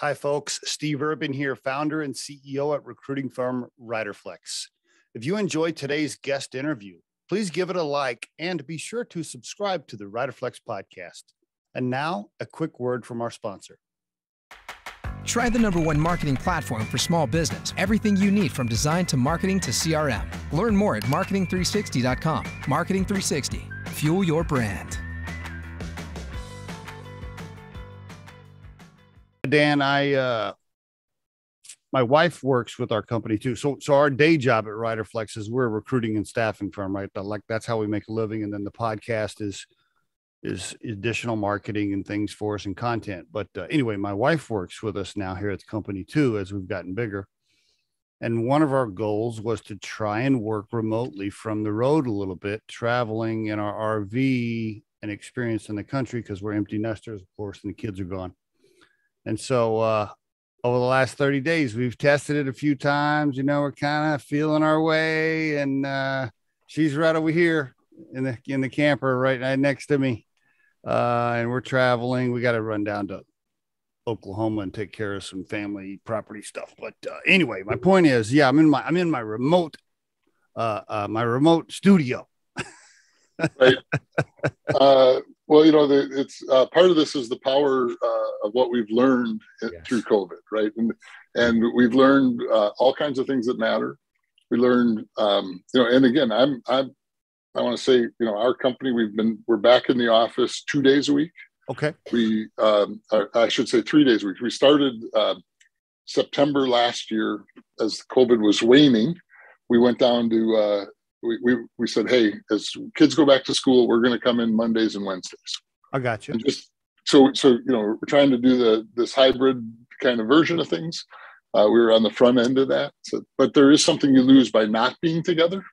Hi, folks. Steve Urban here, founder and CEO at recruiting firm Riderflex. If you enjoyed today's guest interview, please give it a like and be sure to subscribe to the Riderflex podcast. And now, a quick word from our sponsor. Try the number one marketing platform for small business. Everything you need from design to marketing to CRM. Learn more at marketing360.com. Marketing 360. Fuel your brand. Dan, I uh my wife works with our company too. So so our day job at Riderflex is we're a recruiting and staffing firm, right? Like that's how we make a living. And then the podcast is is additional marketing and things for us and content. But uh, anyway, my wife works with us now here at the company too as we've gotten bigger. And one of our goals was to try and work remotely from the road a little bit, traveling in our RV and experience in the country because we're empty nesters, of course, and the kids are gone. And so uh, over the last 30 days, we've tested it a few times. You know, we're kind of feeling our way. And uh, she's right over here in the in the camper right, next to me. Uh, and we're traveling. We got to run down to Oklahoma and take care of some family property stuff. But uh, anyway, my point is, yeah, I'm in my I'm in my remote uh, uh my remote studio. right. Uh, well, you know, the, it's uh, part of this is the power uh, of what we've learned yes. through COVID, right? And and we've learned uh, all kinds of things that matter. We learned, um, you know, and again, I'm I'm I want to say, you know, our company we've been we're back in the office two days a week. Okay. We um, I, I should say three days a week. We started uh, September last year as COVID was waning. We went down to uh, we, we, we said, hey, as kids go back to school, we're going to come in Mondays and Wednesdays. I got you. And just so so you know, we're trying to do the this hybrid kind of version of things. Uh, we were on the front end of that, so, but there is something you lose by not being together.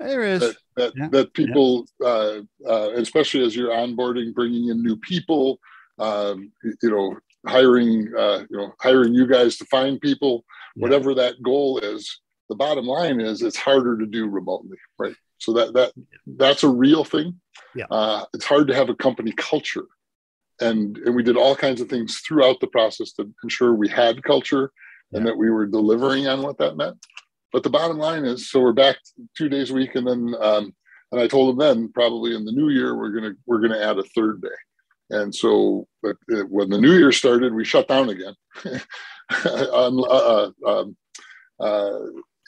There is that that, yeah. that people, yeah. uh, uh, especially as you're onboarding, bringing in new people, um, you know, hiring, uh, you know, hiring you guys to find people, yeah. whatever that goal is the bottom line is it's harder to do remotely, right? So that that that's a real thing. Yeah. Uh, it's hard to have a company culture, and and we did all kinds of things throughout the process to ensure we had culture and that we were delivering on what that meant. But the bottom line is, so we're back two days a week, and then um, and I told them then probably in the new year we're gonna we're gonna add a third day. And so, but when the new year started, we shut down again. on, uh, uh, um, uh,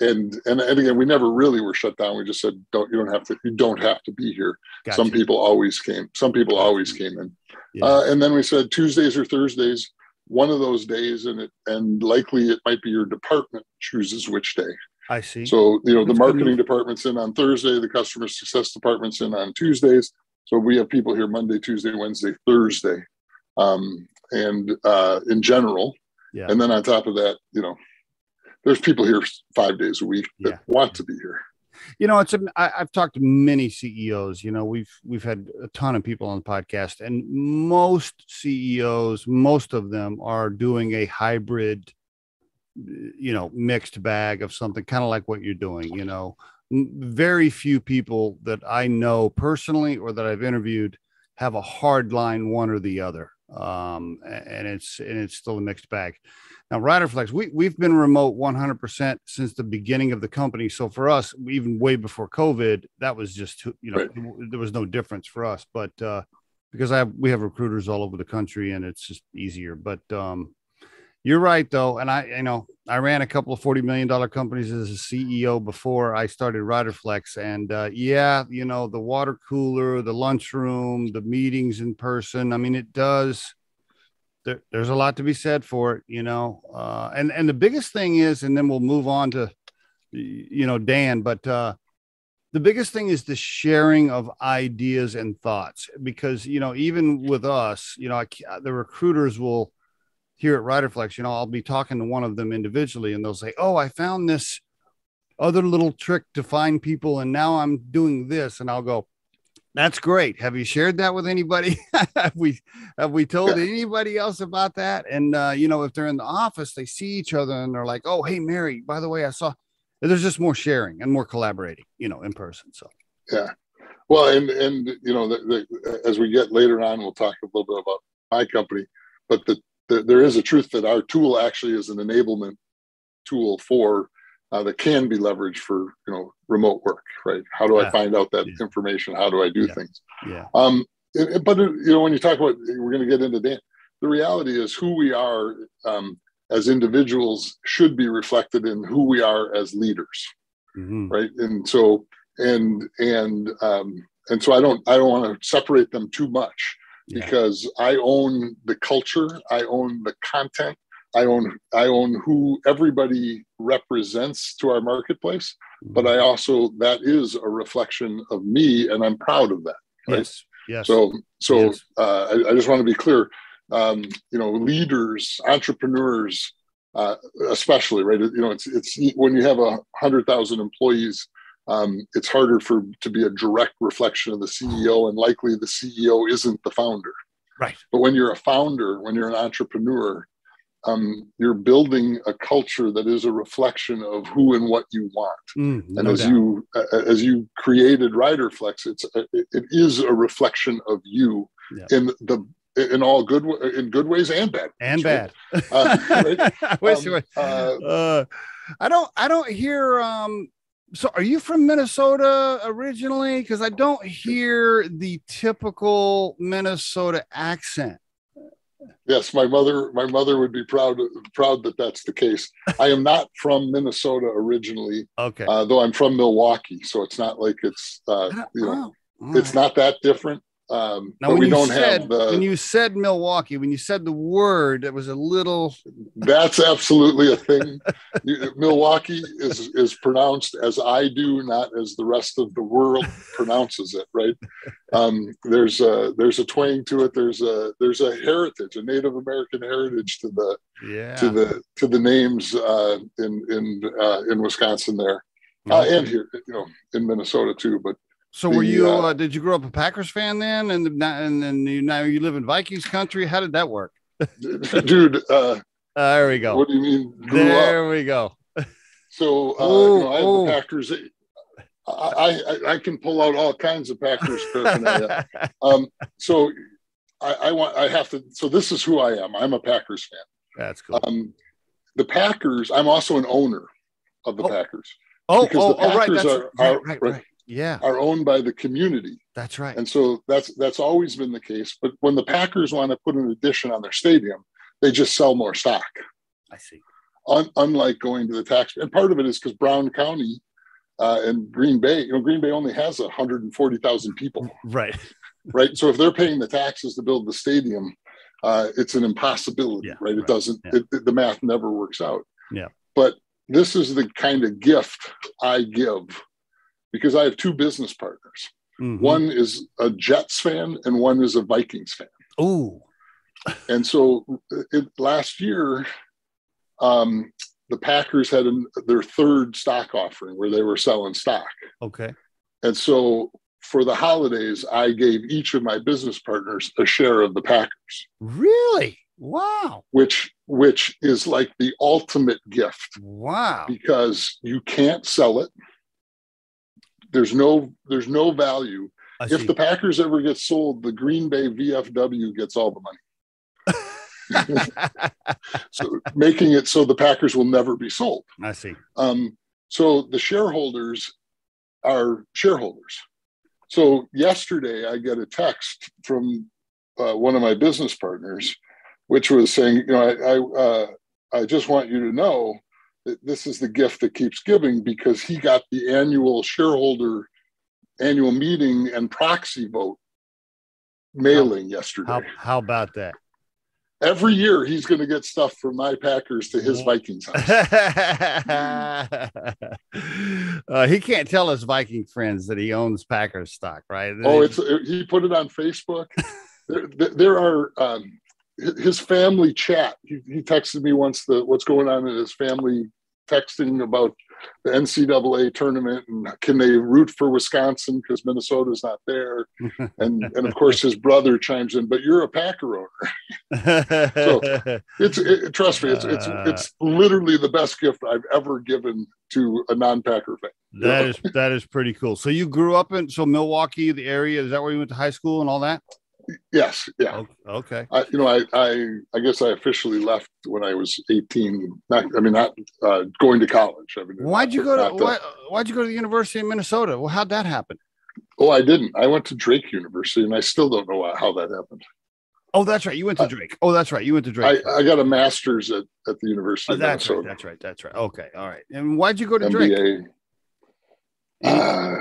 and, and and again, we never really were shut down. We just said, "Don't you don't have to you don't have to be here." Gotcha. Some people always came. Some people always came in. Yeah. Uh, and then we said Tuesdays or Thursdays, one of those days, and it and likely it might be your department chooses which day. I see. So you know the marketing department's in on Thursday, the customer success department's in on Tuesdays. So we have people here Monday, Tuesday, Wednesday, Thursday, um, and uh, in general. Yeah. And then on top of that, you know, there's people here five days a week that yeah. want to be here. You know it's a, I, i've talked to many ceos you know we've we've had a ton of people on the podcast and most ceos most of them are doing a hybrid you know mixed bag of something kind of like what you're doing you know. Very few people that i know personally or that i've interviewed have a hard line one or the other um, and it's and it's still a mixed bag now, Riderflex, we, we've been remote 100% since the beginning of the company. So for us, even way before COVID, that was just, you know, right. there was no difference for us. But uh, because I have, we have recruiters all over the country and it's just easier. But um, you're right, though. And I, you know, I ran a couple of $40 million companies as a CEO before I started Riderflex. And uh, yeah, you know, the water cooler, the lunchroom, the meetings in person. I mean, it does there, there's a lot to be said for it, you know. Uh, and and the biggest thing is, and then we'll move on to, you know, Dan. But uh, the biggest thing is the sharing of ideas and thoughts, because you know, even with us, you know, I, the recruiters will here at Riderflex, you know, I'll be talking to one of them individually, and they'll say, "Oh, I found this." other little trick to find people and now i'm doing this and i'll go that's great. Have you shared that with anybody? have we have we told anybody else about that? And uh, you know, if they're in the office, they see each other and they're like, "Oh, hey, Mary, by the way, I saw." There's just more sharing and more collaborating, you know, in person. So yeah, well, and and you know, the, the, as we get later on, we'll talk a little bit about my company, but the there, there is a truth that our tool actually is an enablement tool for uh, that can be leveraged for you know remote work right how do Yeah. i find out that Yeah. information how do i do Yeah. things Yeah. um it- it- but it- you know when you talk about we're going to get into Dan, the reality is who we are um, as individuals should be reflected in who we are as leaders Mhm. right and so and and um and so i don't i don't want to separate them too much Yeah. because i own the culture i own the content i own i own who everybody represents to our marketplace but i also that is a reflection of me and i'm proud of that right? yes. Yes. so so Yes. uh, I, I just want to be clear um, you know leaders entrepreneurs uh, especially right you know it's it's when you have a hundred thousand employees um, it's harder for to be a direct reflection of the ceo and likely the ceo isn't the founder right. but when you're a founder when you're an entrepreneur um, you're building a culture that is a reflection of who and what you want Mm, and no as doubt. you uh, as you created riderflex it's uh, it, is a reflection of you Yeah. in the in all good in good ways and bad and right? bad. Uh, right? Wait, Um, uh, Uh, I don't I don't hear um so are you from Minnesota originally? Because I don't hear the typical Minnesota accent. yes my mother my mother would be proud proud that that's the case i am not from minnesota originally Okay. uh, though i'm from milwaukee so it's not like it's uh, you know Oh, it's right. not that different um now when we you don't said have the when you said Milwaukee, when you said the word, it was a little That's absolutely a thing. Milwaukee is is pronounced as I do, not as the rest of the world pronounces it. Right? Um, there's a there's a twang to it. There's a there's a heritage, a Native American heritage to the yeah. to the to the names uh, in in uh, in Wisconsin there, uh, and here you know in Minnesota too. But so were the, you uh, uh, did you grow up a Packers fan then and and then you now you live in Vikings country? How did that work? dude, uh, Uh, there we go. what do you mean grew up? There we go. So uh, Oh, you know, I have oh. the Packers. I, I I can pull out all kinds of Packers paraphernalia. um, so I, I want I have to. So this is who I am. I'm a Packers fan. That's cool. Um, the Packers. I'm also an owner of the Oh. Packers. oh, because oh, the oh, right. Packers That's are- right, are- right, right. right. Yeah, Are owned by the community, that's right. and so that's that's always been the case. But when the Packers want to put an addition on their stadium, they just sell more stock. I see. Un, unlike going to the tax, and part of it is because Brown County uh, and Green Bay, you know, Green Bay only has 140,000 people. Right. right? So if they're paying the taxes to build the stadium, uh, it's an impossibility, Yeah, right? It right, doesn't. yeah. It, it- the math never works out. Yeah. But this is the kind of gift I give because I have two business partners. Mhm. One is a Jets fan and one is a Vikings fan. Ooh. And so it, last year, um, the Packers had an, their third stock offering where they were selling stock. Okay. And so for the holidays, I gave each of my business partners a share of the Packers, Really? Wow. which which is like the ultimate gift Wow. because you can't sell it. There's no there's no value. I If see. the Packers ever get sold, the Green Bay VFW gets all the money. So making it so the Packers will never be sold. I see. Um, so the shareholders are shareholders. So yesterday I get a text from uh, one of my business partners, which was saying, you know, I I, uh, I just want you to know this is the gift that keeps giving because he got the annual shareholder annual meeting and proxy vote mailing yesterday. How how about that? Every year he's going to get stuff from my Packers to his Vikings house. uh, he can't tell his Viking friends that he owns Packers stock, right? Oh, it's he put it on Facebook. there, there- there are um, his family chat. He, he texted me once the what's going on in his family texting about the NCAA tournament and can they root for Wisconsin because Minnesota's not there, and and of course his brother chimes in. But you're a Packer owner. so It's it, trust me, it's it's Uh. it's literally the best gift I've ever given to a non-Packer fan. that is that is pretty cool. So you grew up in so Milwaukee, the area. Is that where you went to high school and all that? Yes, yeah. Okay. I, you know, I, I, I guess I officially left when I was 18. Not, I mean, not uh, going to college. I mean, why'd you go to why, why'd you go to the University of Minnesota? Well, how'd that happen? Oh, I didn't. I went to Drake University, and I still don't know how that happened. Oh, that's right. You went to Drake. Oh, that's right. You went to Drake. I, I got a master's at, at the University Oh, of that's Minnesota. right. That's right. That's right. Okay. All right. And why'd you go to MBA. Drake? Uh,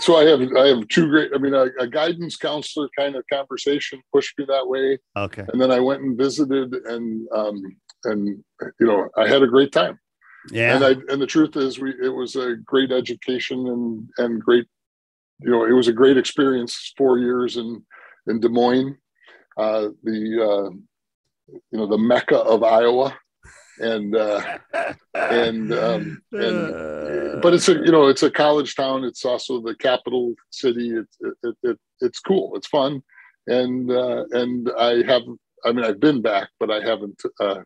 so I have I have two great. I mean, a, a guidance counselor kind of conversation pushed me that way, Okay. and then I went and visited, and um, and you know I had a great time. Yeah. And I and the truth is, we it was a great education and and great, you know, it was a great experience. Four years in in Des Moines, uh, the uh, you know the mecca of Iowa, and uh, and um, and but it's a you know it's a college town. It's also the capital city. It's it, it, it it's cool. It's fun, and uh, and I have I mean I've been back, but I haven't. Uh,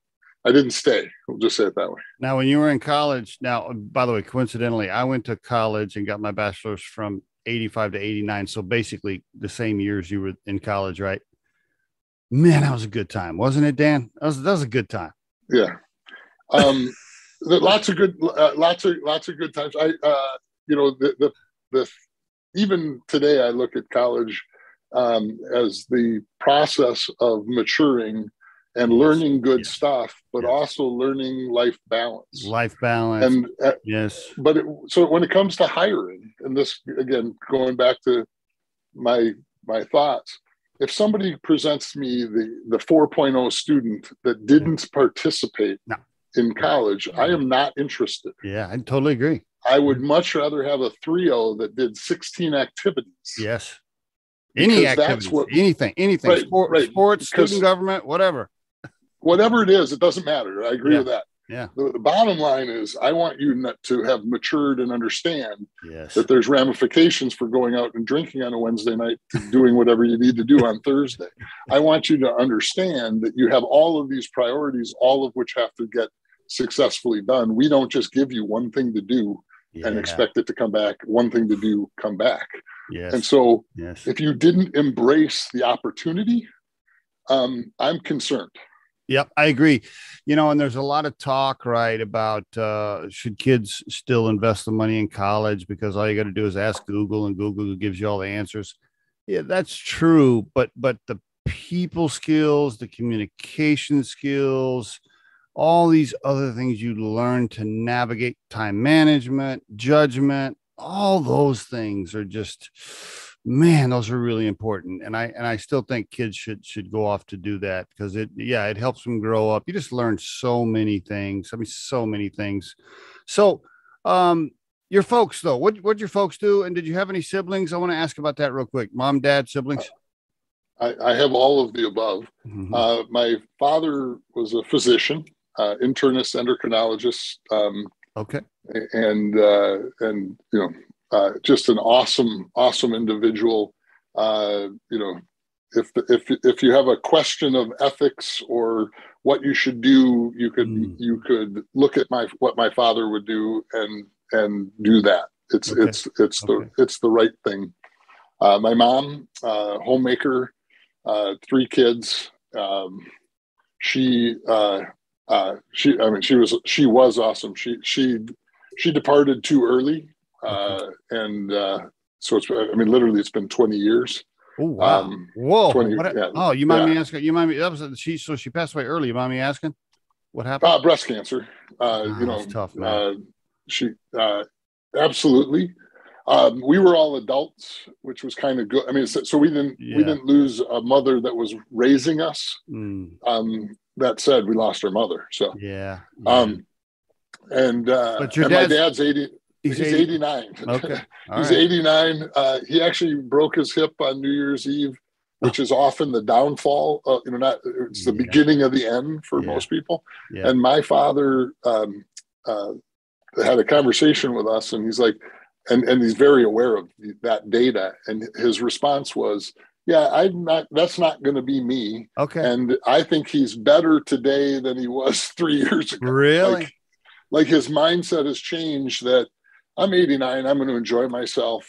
I didn't stay. We'll just say it that way. Now, when you were in college, now, by the way, coincidentally, I went to college and got my bachelor's from 85 to 89. So basically the same years you were in college, right? Man, that was a good time, wasn't it, Dan? That was, that was a good time. Yeah. Um, the, lots of good, uh, lots of lots of good times. I, uh, you know, the the the even today I look at college um, as the process of maturing and Yes. learning good Yes. stuff, but Yes. also learning life balance. Life balance. And uh, yes. but it, so when it comes to hiring, and this again going back to my my thoughts, if somebody presents me the the 4.0 student that didn't participate No. In college, I am not interested. Yeah, I totally agree. I would much rather have a 3.0 that did 16 activities. Yes. Any Because that's activity, what- anything, anything, Right, sport, right, sports, student government, whatever. Whatever it is, it doesn't matter. I agree Yeah. with that. Yeah. The, the bottom line is, I want you not to have matured and understand Yes. that there's ramifications for going out and drinking on a Wednesday night doing whatever you need to do on Thursday. I want you to understand that you have all of these priorities, all of which have to get successfully done. We don't just give you one thing to do and expect it to come back, one thing to do, come back. Yes. And so yes. if you didn't embrace the opportunity, um, I'm concerned. Yep, I agree. You know, and there's a lot of talk, right, about uh, should kids still invest the money in college because all you got to do is ask Google, and Google gives you all the answers. Yeah, that's true, but but the people skills, the communication skills, all these other things you learn to navigate time management, judgment, all those things are just man those are really important. And i and i still think kids should should go off to do that because it yeah it helps them grow up. You just learn so many things. I mean so many things. So um your folks though what what your folks do? And did you have any siblings? I want to ask about that real quick. Mom dad siblings? I, I have all of the above. Mhm. Uh, my father was a physician, uh, internist, endocrinologist, um, okay and uh, and you know, uh, just an awesome, awesome individual. Uh, you know, if if if you have a question of ethics or what you should do, you could Mm. you could look at my what my father would do and and do that. It's Okay. it's it's Okay. the it's the right thing. Uh, my mom, uh, homemaker, uh, three kids. Um, she uh, she I mean she was she was awesome. She she she departed too early, uh, and uh, so it's I mean literally it's been twenty years. oh wow Um, whoa 20 What- yeah, oh you mind me asking you mind me that was she so she passed away early you mind me asking what happened Uh, breast cancer. Uh, Ah, you know, that's tough, man. uh, she uh, absolutely. Um, we were all adults, which was kind of good. I mean, so, so we didn't Yeah. we didn't lose a mother that was raising us. Mm, Um, that said, we lost our mother. So, yeah, yeah. um, and uh, But your and my dad's- dad's eighty. He's, 80 eighty nine. okay all he's right. 89. Uh, he actually broke his hip on New Year's Eve, which is often the downfall. Uh, you know, not it's the Yeah. beginning of the end for Yeah. most people. And my father um, uh, had a conversation with us, and he's like, and and he's very aware of that data. And his response was, "Yeah, I'm not. That's not going to be me. okay And I think he's better today than he was three years ago. really Like, like his mindset has changed. That I'm 89. I'm going to enjoy myself.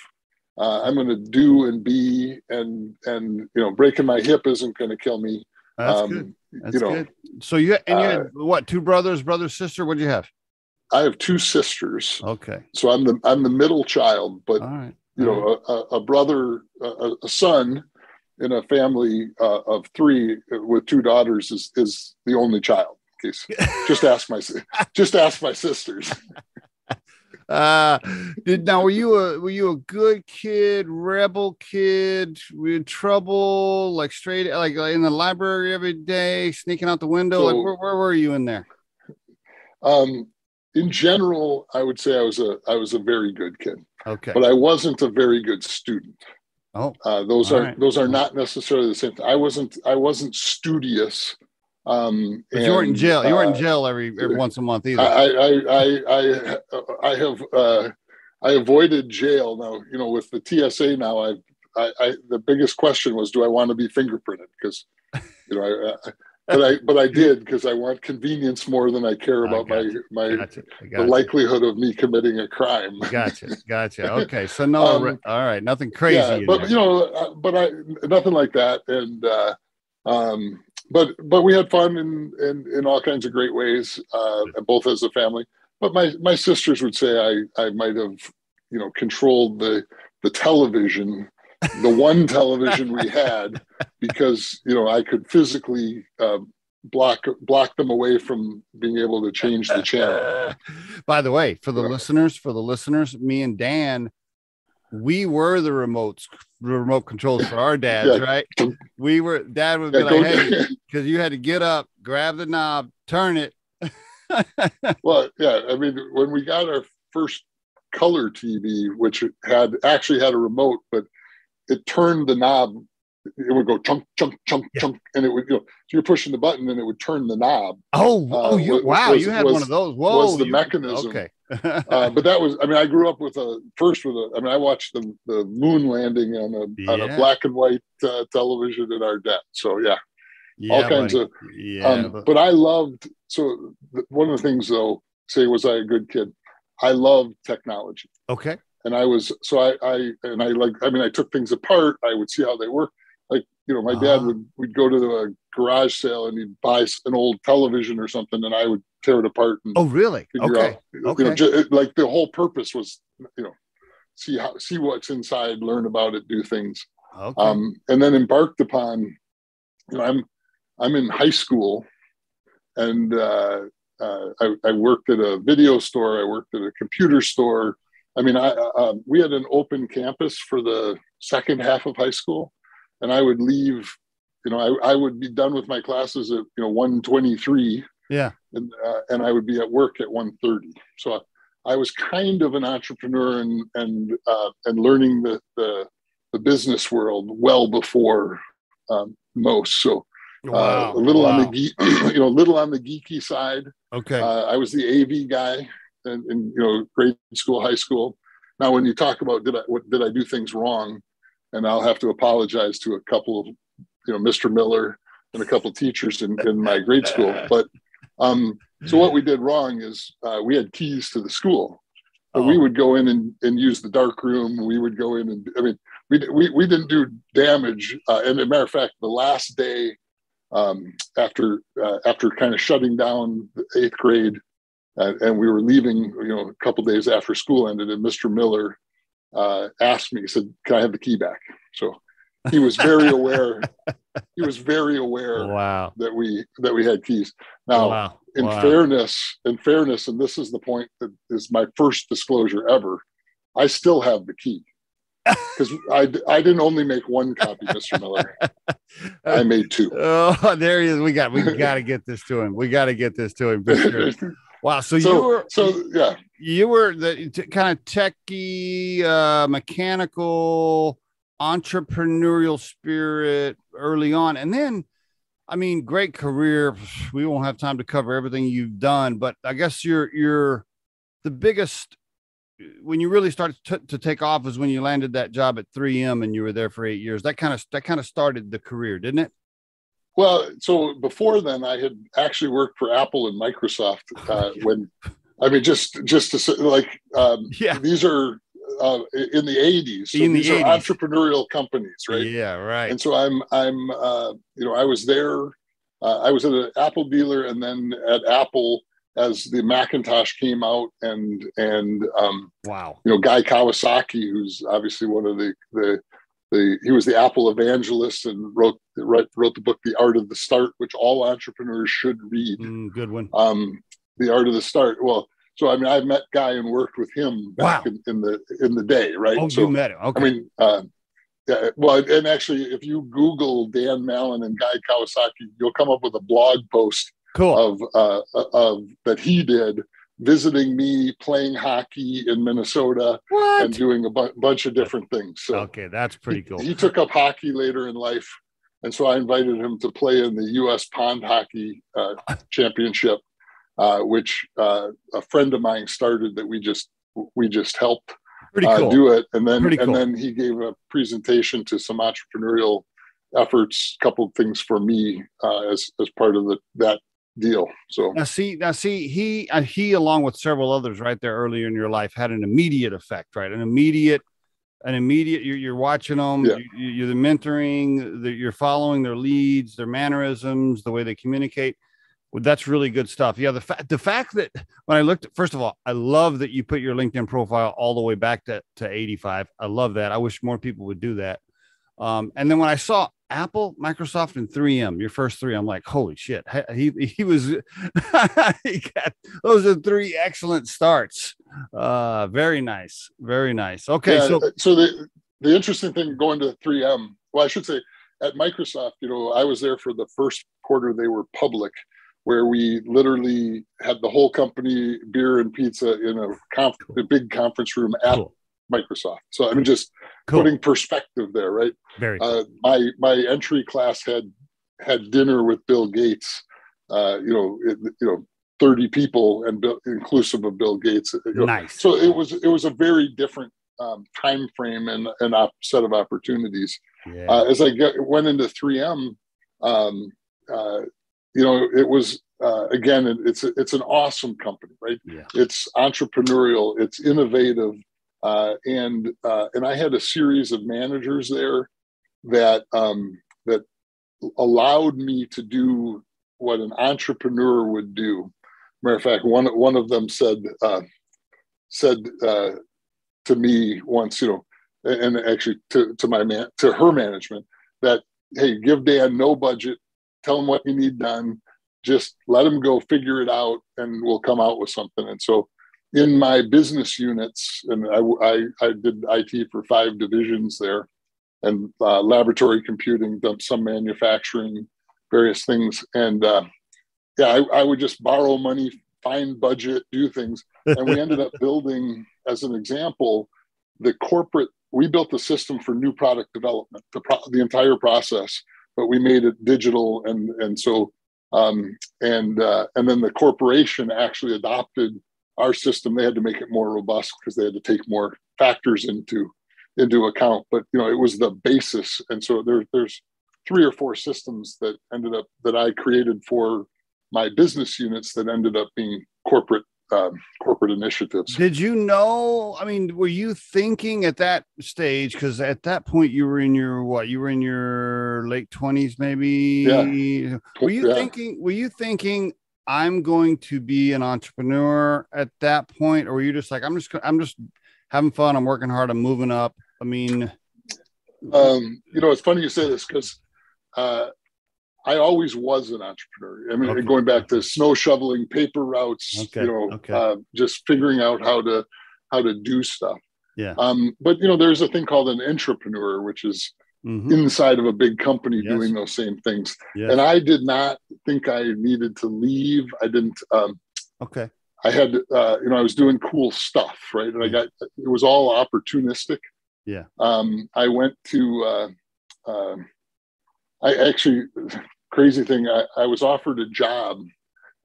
uh, I'm going to do and be, and and you know, breaking my hip isn't going to kill me. That's um, good. That's you know, good. So you and you had uh, what? Two brothers, brother, sister. What do you have? I have two sisters. Okay. So I'm the I'm the middle child, but you know, a, a, brother, a, a, son in a family uh, of three with two daughters is is the only child. In case, just ask my just ask my sisters. Uh, did now were you a were you a good kid, rebel kid? Were in trouble, like straight like in the library every day, sneaking out the window? So, like where, where were you in there? Um, in general, I would say I was a I was a very good kid. Okay, but I wasn't a very good student. Oh, uh, those are right. those are not necessarily the same. Thing. I wasn't I wasn't studious um, but you weren't in jail. You weren't in uh, jail every, every once a month either. I I I I, I have uh, I avoided jail now. You know, with the TSA now, I, I, I the biggest question was, do I want to be fingerprinted? Because you know, I, I, but I but I did because I want convenience more than I care about my you. my gotcha. the likelihood of me committing a crime. Gotcha, gotcha. Okay, so no, um, all right, nothing crazy. Yeah, but there. you know, uh, but I nothing like that, and uh, um, but but we had fun in in, in all kinds of great ways, uh, both as a family. But my my sisters would say I I might have you know controlled the the television, the one television we had, because you know I could physically. Uh, block block them away from being able to change the channel. By the way, for the yeah. listeners, for the listeners, me and Dan we were the remotes remote controls for our dads, yeah. right? We were dad would be yeah, like, hey, because you had to get up, grab the knob, turn it. well, yeah. I mean, when we got our first color TV, which had actually had a remote, but it turned the knob it would go chunk, chunk, chunk, yeah. chunk, and it would you know you're pushing the button and it would turn the knob. Oh, uh, oh, you was, wow, was, you had was, one of those. Whoa, was the mechanism? Okay, uh, but that was I mean I grew up with a first with a I mean I watched the the moon landing on a yeah. on a black and white uh, television in our debt. So yeah, yeah all kinds buddy. of yeah. Um, but, but I loved so one of the things though say was I a good kid? I loved technology. Okay and I was so I I and I like I mean I took things apart. I would see how they work. Like you know my uh-huh. dad would we'd go to the garage sale and he'd buy an old television or something and i would tear it apart and oh really? okay. out, okay you know, just, like the whole purpose was you know see how see what's inside learn about it do things. Okay. um and then embarked upon you know i'm i'm in high school and uh, uh I, I worked at a video store. I worked at a computer store i mean i uh, we had an open campus for the second half of high school and I would leave. You know, I, I would be done with my classes at you know one twenty three. Yeah, and uh, and I would be at work at one thirty. So I, I was kind of an entrepreneur and and uh, and learning the, the the business world well before um, most. So uh, wow. a little wow. on the geek, you know a little on the geeky side. Okay, uh, I was the AV guy in, in, you know grade school, high school. Now, when you talk about did I what, did I do things wrong? and I'll have to apologize to a couple of, you know, Mr. Miller and a couple of teachers in, in my grade school. But um, so what we did wrong is uh, we had keys to the school. But oh. we would go in and, and use the dark room. We would go in and, I mean, we, we, we didn't do damage. Uh, and as a matter of fact, the last day um, after, uh, after kind of shutting down the eighth grade, uh, and we were leaving, you know, a couple days after school ended, and Mr. Miller uh, asked me, he said, Can I have the key back? So he was very aware. he was very aware wow. that we that we had keys. Now, wow. in wow. fairness, in fairness, and this is the point that is my first disclosure ever, I still have the key. Because I, I didn't only make one copy, Mr. Miller. I made two. Oh, there he is. We got we got to get this to him. We got to get this to him. For Sure. Wow. So, so, you were so yeah. You were the t- kind of techie, uh, mechanical, entrepreneurial spirit early on, and then, I mean, great career. We won't have time to cover everything you've done, but I guess you're you're the biggest when you really started to, to take off is when you landed that job at 3M and you were there for eight years. That kind of that kind of started the career, didn't it? Well, so before then, I had actually worked for Apple and Microsoft uh, when, I mean, just just to say, like, um, yeah, these are uh, in the 80s. So In the these are 80s. entrepreneurial companies, right? Yeah, right. And so I'm I'm uh, you know I was there. Uh, I was at an Apple dealer, and then at Apple as the Macintosh came out, and and um, wow. you know Guy Kawasaki, who's obviously one of the the the he was the Apple evangelist and wrote wrote, wrote the book The Art of the Start, which all entrepreneurs should read. Mm, good one. Um, the Art of the Start. Well, so I mean I've met Guy and worked with him back Wow. in, in the in the day, right? Oh, so you met him. Okay. I mean, uh, yeah, well, and actually, if you Google Dan Mallin and Guy Kawasaki, you'll come up with a blog post cool. of uh, of that he did visiting me, playing hockey in Minnesota, what? and doing a bu- bunch of different things. So okay, that's pretty cool. He, took up hockey later in life, and so I invited him to play in the U.S. Pond Hockey uh, Championship, uh, which uh, a friend of mine started that we just we just helped pretty uh, cool. do it. And then cool. and then he gave a presentation to some entrepreneurial efforts, couple of things for me uh, as as part of the that deal. So Now see, now see, he uh, he along with several others right there earlier in your life had an immediate effect, right? An immediate, an immediate. You're, you're watching them. Yeah. You, you're the mentoring. The, you're following their leads, their mannerisms, the way they communicate. Well, that's really good stuff. Yeah, the fact the fact that when I looked, at, first of all, I love that you put your LinkedIn profile all the way back to to 85. I love that. I wish more people would do that. Um, and then when I saw Apple, Microsoft, and 3M, your first three, I'm like, holy shit. He he was he got those are three excellent starts. Uh very nice, very nice. Okay, yeah, so so the the interesting thing going to 3M, well, I should say at Microsoft, you know, I was there for the first quarter they were public, where we literally had the whole company beer and pizza in a, conf- a big conference room at cool, Microsoft. So I mean, just cool. putting perspective there, right? very cool. uh, my my entry class had had dinner with Bill Gates. Uh, you know, it, you know, thirty people and Bill, inclusive of Bill Gates. you know. nice. So it was it was a very different um, time frame and an op- set of opportunities. yeah. Uh, as I get, went into 3M, um, uh, you know, it was uh, again, it's it's an awesome company, right? yeah. it's entrepreneurial it's innovative uh, and uh, and i had a series of managers there that um, that allowed me to do what an entrepreneur would do. Matter of fact one one of them said uh, said uh, to me once you know and actually to, to my man to her management that hey give dan no budget. Tell him what you need done. Just let him go figure it out and we'll come out with something. And so in my business units and i i, I did it for five divisions there and uh, laboratory computing some manufacturing various things and uh, yeah I, I would just borrow money find budget do things and we ended up building as an example the corporate we built the system for new product development the, pro- the entire process but we made it digital and and so um, and uh, and then the corporation actually adopted our system. They had to make it more robust because they had to take more factors into into account. But you know, it was the basis, and so there, there's three or four systems that ended up that I created for my business units that ended up being corporate um, corporate initiatives. Did you know? I mean, were you thinking at that stage? Because at that point, you were in your what? You were in your late twenties, maybe. Yeah. Were you Yeah. thinking? Were you thinking? I'm going to be an entrepreneur at that point, or were you just like, I'm just, I'm just having fun. I'm working hard. I'm moving up. I mean, Um, you know, it's funny you say this because uh, I always was an intrapreneur. I mean, Okay. going back to snow shoveling, paper routes, Okay, you know, okay. uh, just figuring out how to how to do stuff. Yeah. Um, but you know, there's a thing called an entrepreneur, which is mhm, inside of a big company Yes. doing those same things. yes. And I did not think I needed to leave. I didn't. Um, okay. I had, uh, you know, I was doing cool stuff, right? And I got, it was all opportunistic. Yeah. Um, I went to, uh, um, I actually, crazy thing, I, I was offered a job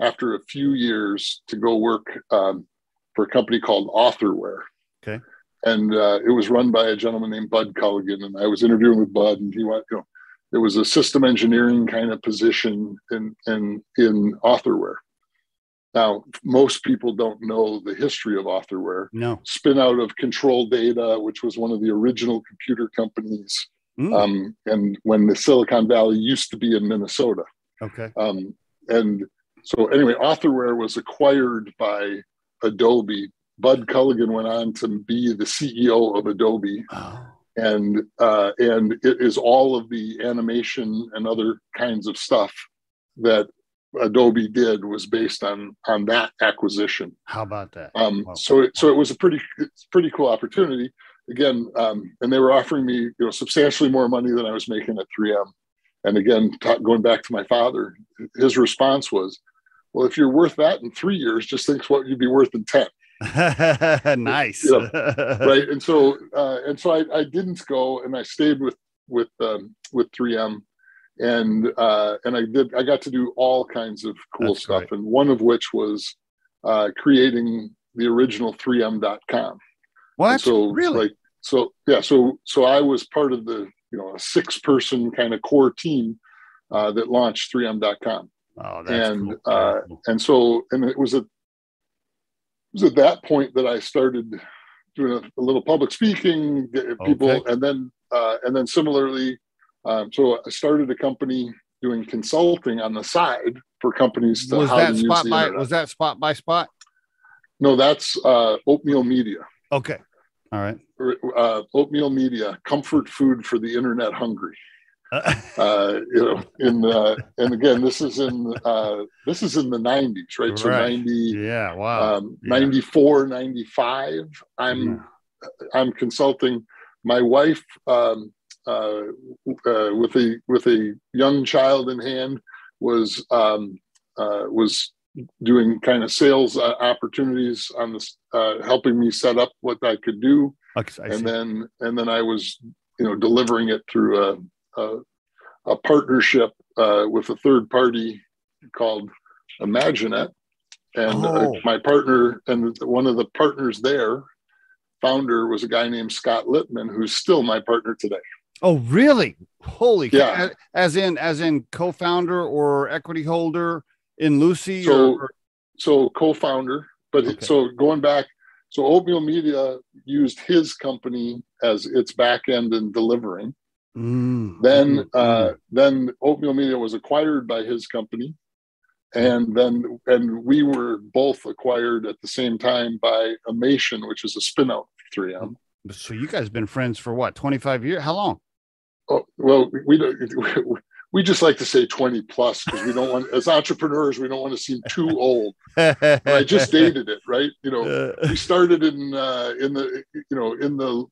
after a few years to go work um, for a company called Authorware. Okay. And uh, it was run by a gentleman named Bud Colligan. And I was interviewing with Bud, and he went, you know, it was a system engineering kind of position in in in Authorware. now most people don't know the history of authorware No. spin out of control data which was one of the original computer companies Mm, um, and when the silicon valley used to be in minnesota okay. um, and so anyway authorware was acquired by adobe bud colligan went on to be the ceo of adobe Oh. and uh, and it is all of the animation and other kinds of stuff that Adobe did was based on on that acquisition. How about that? Um, Wow. so it, so it was a pretty pretty cool opportunity. Again, um, and they were offering me you know substantially more money than I was making at 3M. And again, ta- going back to my father, his response was, "Well, if you're worth that in three years, just think what you'd be worth in ten. nice. Yeah. right and so uh, and so I, I didn't go and i stayed with with um, with 3m and uh, and i did i got to do all kinds of cool That's stuff great. and one of which was uh, creating the original 3m.com And What? so really? like so yeah so so i was part of the you know a six person kind of core team uh, that launched 3m.com oh, that's and, cool. uh, and so and it was at was at that point that I started doing a, a little public speaking, people, Okay. and then uh, and then similarly, um, so I started a company doing consulting on the side for companies to was how that to use spot the by internet. was that spot by spot? no, that's uh, Oatmeal Media. Okay. All right. Uh, oatmeal Media, comfort food for the internet hungry. Uh, Uh, you know, in uh, and again, this is in uh, this is in the '90s, right? So Right. '90. yeah. Wow. um, Yeah. 94 95 i'm i'm consulting my wife um, uh, uh, with a with a young child in hand was um, uh, was doing kind of sales uh, opportunities on this uh, helping me set up what i could do Okay, see. and then and then i was you know delivering it through a a, a partnership uh, with a third party called imaginet and uh, Oh. my partner and one of the partners there founder was a guy named scott litman who's still my partner today oh, really? Holy. Yeah. As, as in as in co-founder or equity holder in Lucy So- or, so co-founder but Okay. so going back so oatmeal media used his company as its back end in delivering Mm, then uh, then oatmeal media was acquired by his company and then and we were both acquired at the same time by imation which is a spin-out of 3m so you guys been friends for what 25 years? How long? oh, well we, we don't we just like to say 20 plus because we don't want as entrepreneurs we don't want to seem too old i just dated it right you know Uh, we started in uh, in the you know in the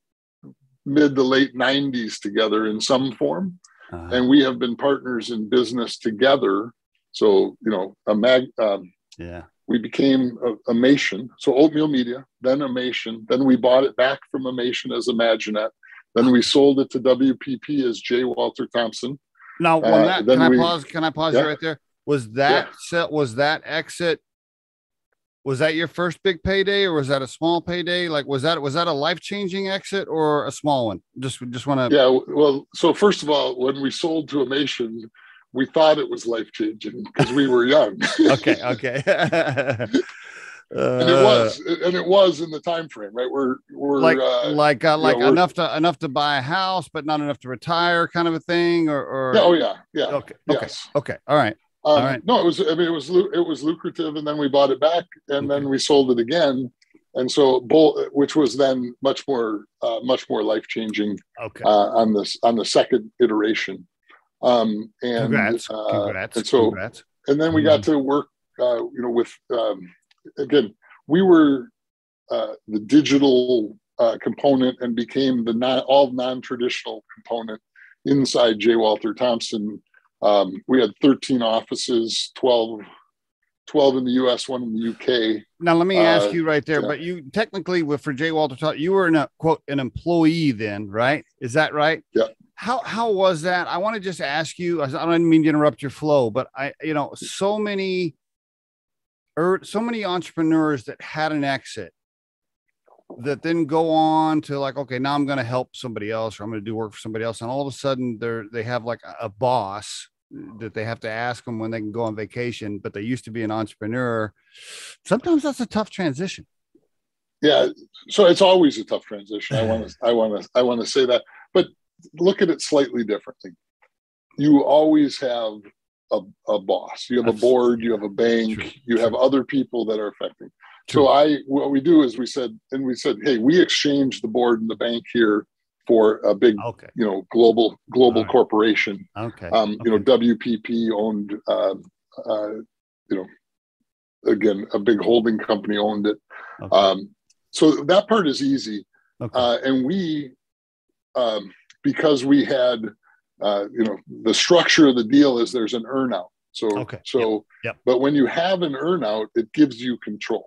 mid to late 90s together in some form uh, and we have been partners in business together. So you know, a mag, um, yeah. we became a, Imation, so Oatmeal Media, then a Imation, then we bought it back from a Imation as Imaginet, then we sold it to WPP as J. Walter Thompson. Now, when Uh, that, can I we- pause? Can I pause Yeah. you right there? Was that set? Was that exit? Was that your first big payday, or was that a small payday? Like, was that was that a life changing exit or a small one? Just just want to. Yeah, well, so first of all, when we sold to Imation, we thought it was life changing because we were young. Okay. Okay. and it was, and it was in the time frame, right? We're we're like uh, like uh, like we're- enough to enough to buy a house, but not enough to retire, kind of a thing, or or. oh yeah, yeah. Okay. Okay. Okay. All right. Um, All right. No, it was. I mean, it was. It was lucrative, and then we bought it back, and then we sold it again, and so both, which was then much more, uh, much more life changing Okay. uh, on this on the second iteration. Um, and congrats. uh, congrats. and so, congrats. and then we got to work, uh, you know, with um, again, we were uh, the digital uh, component and became the non, all non-traditional component inside J. Walter Thompson. Um, we had 13 offices, 12, 12 in the U.S., one in the U.K. Now let me ask Uh, you right there, yeah. but you technically with for J. Walter you were an, a quote an employee then, right? Is that right? Yeah. How how was that? I want to just ask you. I don't mean to interrupt your flow, but I you know so many, er, so many entrepreneurs that had an exit that then go on to like okay now i'm going to help somebody else or i'm going to do work for somebody else and all of a sudden they're they have like a, boss that they have to ask them when they can go on vacation, but they used to be an entrepreneur. Sometimes that's a tough transition. Yeah, so it's always a tough transition. I want to, I want to, I want to say that, but look at it slightly differently. You always have a, a boss. You have a board. You have a bank. True, you have other people that are affecting. True. So I, what we do is we said, and we said, hey, we exchange the board and the bank here for a big, okay. you know, global global right. corporation. Okay. Um, you know, WPP owned, uh, uh, you know, again, a big holding company owned it. Okay. Um, so that part is easy. Okay. Uh, and we, um, because we had, uh, you know, the structure of the deal is there's an earnout. So, okay. so, yep. Yep. but when you have an earnout, it gives you control.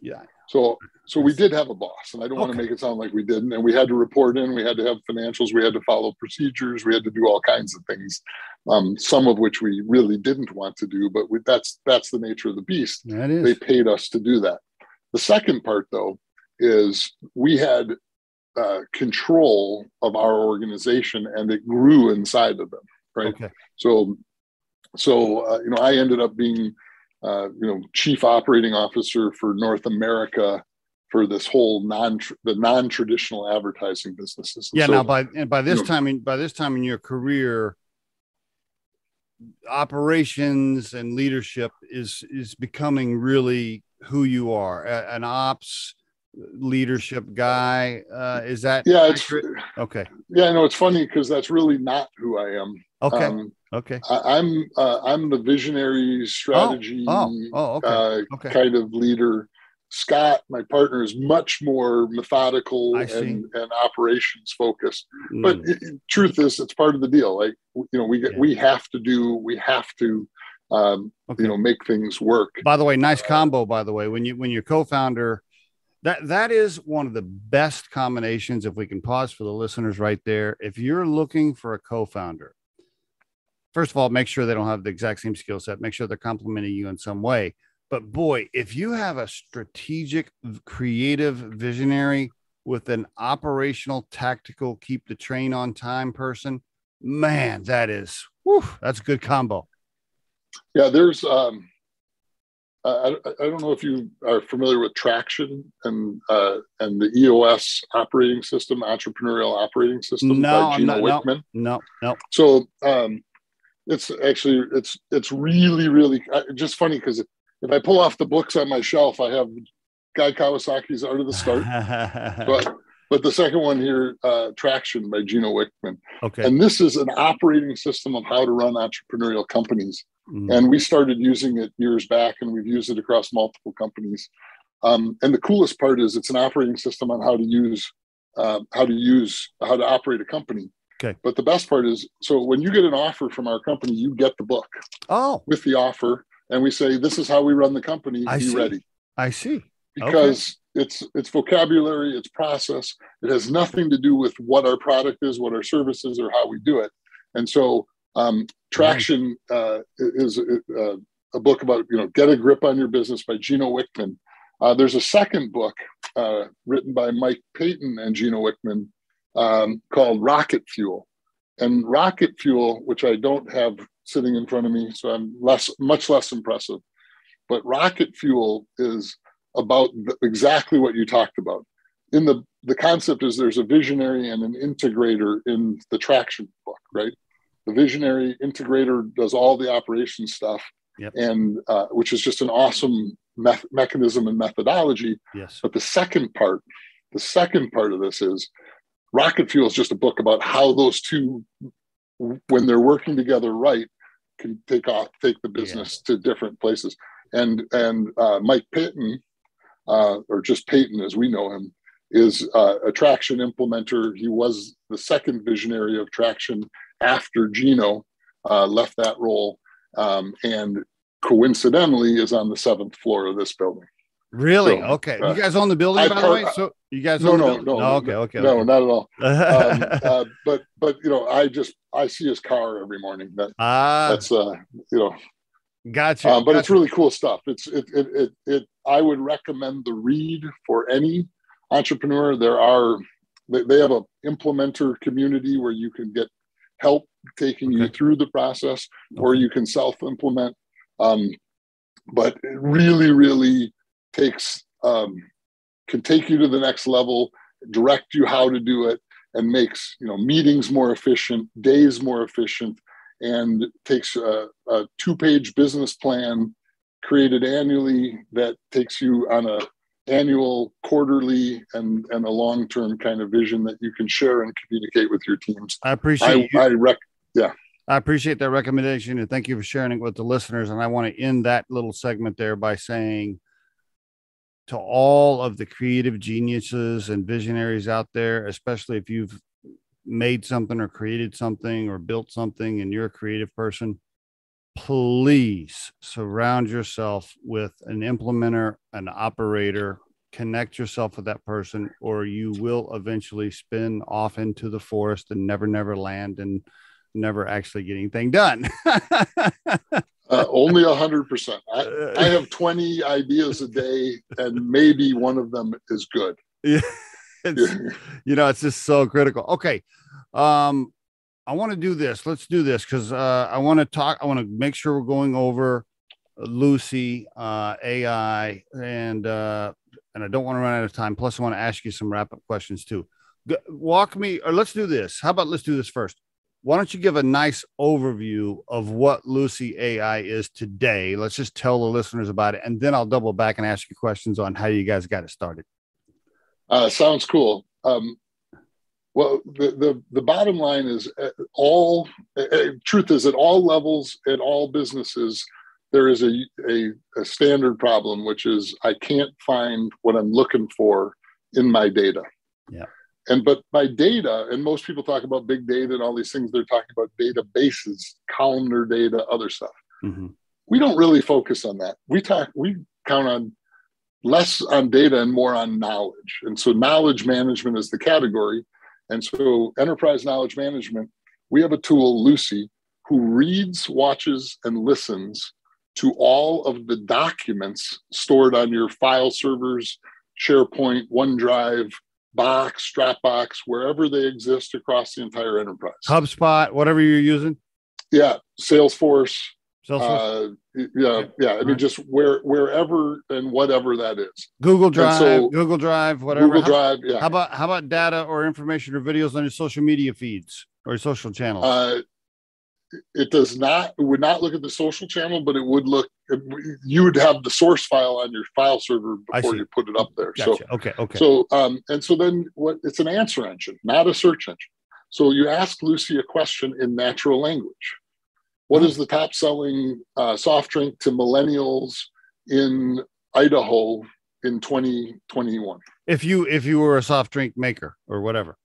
Yeah. So so we did have a boss, and I don't okay. want to make it sound like we didn't. And we had to report in, we had to have financials, we had to follow procedures, we had to do all kinds of things. Um, some of which we really didn't want to do, but we, that's that's the nature of the beast. That is. They paid us to do that. The second part, though, is we had uh, control of our organization, and it grew inside of them. Right. Okay. So, so uh, you know, I ended up being uh, you know, chief operating officer for North America for this whole non the non traditional advertising businesses. And yeah. So, now by and by this time in by this time in your career, operations and leadership is is becoming really who you are. An ops leadership guy. Uh, is that yeah? It's okay. Yeah, no, it's funny because that's really not who I am. Okay. Um, Okay. I, am uh, I'm the visionary strategy oh, oh, oh okay. Uh, okay. kind of leader. Scott, my partner, is much more methodical and, and operations focused. Mm. But it, it, truth is, it's part of the deal. Like you know, we get yeah. we have to do we have to um, okay. you know make things work. By the way, nice combo. By the way, when you when your co-founder, that that is one of the best combinations. If we can pause for the listeners right there, if you're looking for a co-founder first of all, make sure they don't have the exact same skill set. Make sure they're complementing you in some way. But boy, if you have a strategic, creative visionary with an operational, tactical, keep the train on time person, man, that is, whew, that's a good combo. Yeah, there's, um, I, I don't know if you are familiar with Traction and uh, and the EOS operating system, entrepreneurial operating system no, by Gino not, Wickman. No, no. So um, it's actually it's it's really really just funny because if I pull off the books on my shelf, I have Guy Kawasaki's Art of the Start, but but the second one here, uh, Traction by Gino Wickman. Okay, and this is an operating system of how to run entrepreneurial companies, mm. and we started using it years back, and we've used it across multiple companies. Um, and the coolest part is it's an operating system on how to use uh, how to use how to operate a company Okay. But the best part is so when you get an offer from our company, you get the book. Oh. With the offer. And we say, this is how we run the company. I Be see. ready. I see. Because okay. it's it's vocabulary, it's process. It has nothing to do with what our product is, what our service is, or how we do it. And so um, Traction uh, is uh, a book about, you know, get a grip on your business by Gino Wickman. Uh, there's a second book uh, written by Mike Paton and Gino Wickman um, called Rocket Fuel. And Rocket Fuel, which I don't have sitting in front of me, so I'm less, much less impressive. But Rocket Fuel is about exactly what you talked about. In the the concept is there's a visionary and an integrator in the traction book, right? The visionary integrator does all the operation stuff, yep. and uh, which is just an awesome me- mechanism and methodology. Yes. But the second part, the second part of this is Rocket Fuel is just a book about how those two, when they're working together right, can take off, take the business yeah. to different places. And and uh, Mike Paton, uh, or just Paton as we know him, is uh, a traction implementer. He was the second visionary of traction after Gino uh, left that role, um, and coincidentally is on the seventh floor of this building. Really? So, okay. Uh, you guys own the building, I by the way? So you guys no, no, no, no, no, Okay, okay. No, okay. not at all. um, uh, but but you know, I just I see his car every morning. That ah, that's uh, you know, gotcha. Um, but gotcha. it's really cool stuff. It's it, it it it. I would recommend the read for any entrepreneur. There are they, they have a implementer community where you can get help taking okay. you through the process, or you can self implement. Um, but it really, really takes um, can take you to the next level, direct you how to do it, and makes you know meetings more efficient, days more efficient, and takes a, a two page business plan created annually that takes you on a annual, quarterly, and and a long term kind of vision that you can share and communicate with your teams. I appreciate. I, I rec- yeah. I appreciate that recommendation and thank you for sharing it with the listeners. And I want to end that little segment there by saying to all of the creative geniuses and visionaries out there, especially if you've made something or created something or built something and you're a creative person, please surround yourself with an implementer, an operator, connect yourself with that person, or you will eventually spin off into the forest and never, never land and never actually get anything done. uh, only a hundred percent. I have 20 ideas a day and maybe one of them is good. Yeah. you know, it's just so critical. Okay. Um, I want to do this. Let's do this because uh, I want to talk. I want to make sure we're going over Lucy uh, AI, and uh, and I don't want to run out of time. Plus, I want to ask you some wrap up questions too. walk me, or let's do this. How about let's do this first? Why don't you give a nice overview of what Lucy AI is today? Let's just tell the listeners about it, and then I'll double back and ask you questions on how you guys got it started. Uh, sounds cool. Um, well, the, the, the bottom line is uh, all uh, truth is at all levels, at all businesses, there is a, a, a standard problem, which is I can't find what I'm looking for in my data. Yeah. And but by data, and most people talk about big data and all these things, they're talking about databases, columnar data, other stuff. Mm-hmm. We don't really focus on that. We talk, we count on less on data and more on knowledge. And so knowledge management is the category. And so, enterprise knowledge management, we have a tool, Lucy, who reads, watches, and listens to all of the documents stored on your file servers, SharePoint, OneDrive, Box, Dropbox, wherever they exist across the entire enterprise. HubSpot, whatever you're using. Yeah, Salesforce. Salesforce. Uh, yeah, yeah. I mean, just where wherever and whatever that is. Google Drive, so, Google Drive, whatever. Google how, Drive. Yeah. How about how about data or information or videos on your social media feeds or social channels? Uh, it does not. It would not look at the social channel, but it would look. You would have the source file on your file server before you put it up there. Gotcha. So okay, okay. So um, and so then what? It's an answer engine, not a search engine. So you ask Lucy a question in natural language what is the top selling uh, soft drink to millennials in Idaho in 2021? If you if you were a soft drink maker or whatever.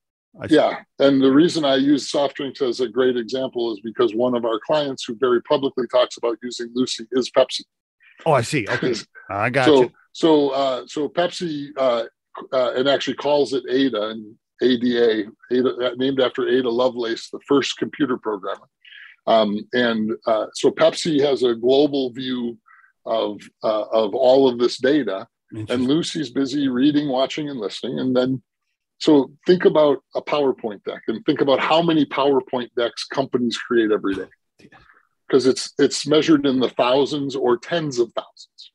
Yeah, and the reason I use soft drinks as a great example is because one of our clients who very publicly talks about using Lucy is Pepsi. Oh, I see. Okay, I got so, you. So, uh, so Pepsi uh, uh, and actually calls it Ada and ADA, Ada, named after Ada Lovelace, the first computer programmer. Um, and uh, so Pepsi has a global view of uh, of all of this data, and Lucy's busy reading, watching, and listening. And then, so think about a PowerPoint deck, and think about how many PowerPoint decks companies create every day, because it's it's measured in the thousands or tens of thousands.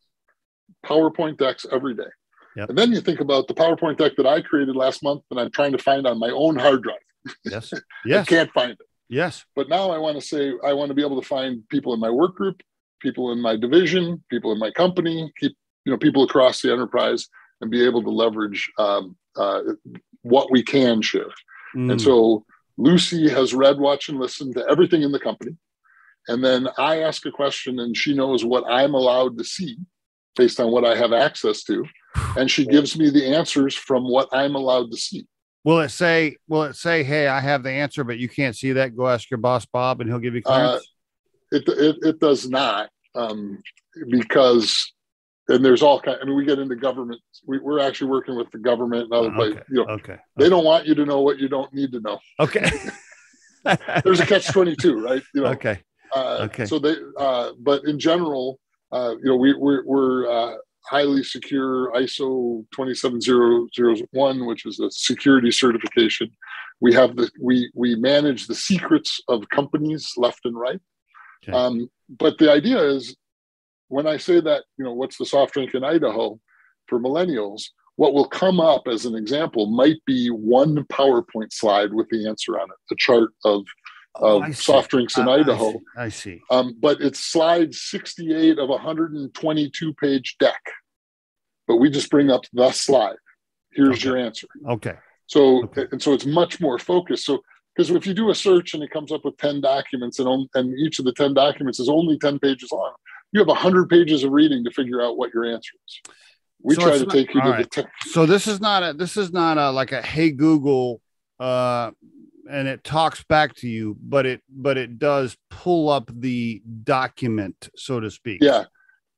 PowerPoint decks every day. Yep. And then you think about the PowerPoint deck that I created last month, and I'm trying to find on my own hard drive. Yes. Yes. I can't find it. Yes. But now I want to say I want to be able to find people in my work group, people in my division, people in my company, keep you know people across the enterprise, and be able to leverage um, uh, what we can share. Mm. And so Lucy has read, watched, and listened to everything in the company. And then I ask a question, and she knows what I'm allowed to see based on what I have access to. And she gives me the answers from what I'm allowed to see. Will it say? Will it say, "Hey, I have the answer, but you can't see that"? Go ask your boss, Bob, and he'll give you clearance. Uh, it, it it does not, um, because and there's all kind. I mean, we get into government. We, are actually working with the government and other okay. places. You know, okay. They don't want you to know what you don't need to know. Okay. there's a catch twenty two, right? You know. Okay. Uh, okay. So they, uh, but in general, uh, you know, we we're, we're uh, highly secure ISO 27001, which is a security certification. We have the we we manage the secrets of companies left and right. Okay. Um, but the idea is, when I say that, you know, what's the soft drink in Idaho for millennials? What will come up as an example might be one PowerPoint slide with the answer on it, the chart of of oh, soft drinks in Idaho. I see. I see. Um, but it's slide 68 of a 122 page deck. But we just bring up the slide. Here's okay. your answer. Okay. So okay. and so it's much more focused. So because if you do a search and it comes up with 10 documents and, and each of the 10 documents is only 10 pages long, you have 100 pages of reading to figure out what your answer is. We so try to not, take you to right. the 10. So this is not a this is not a like a hey Google uh and it talks back to you, but it but it does pull up the document, so to speak. Yeah.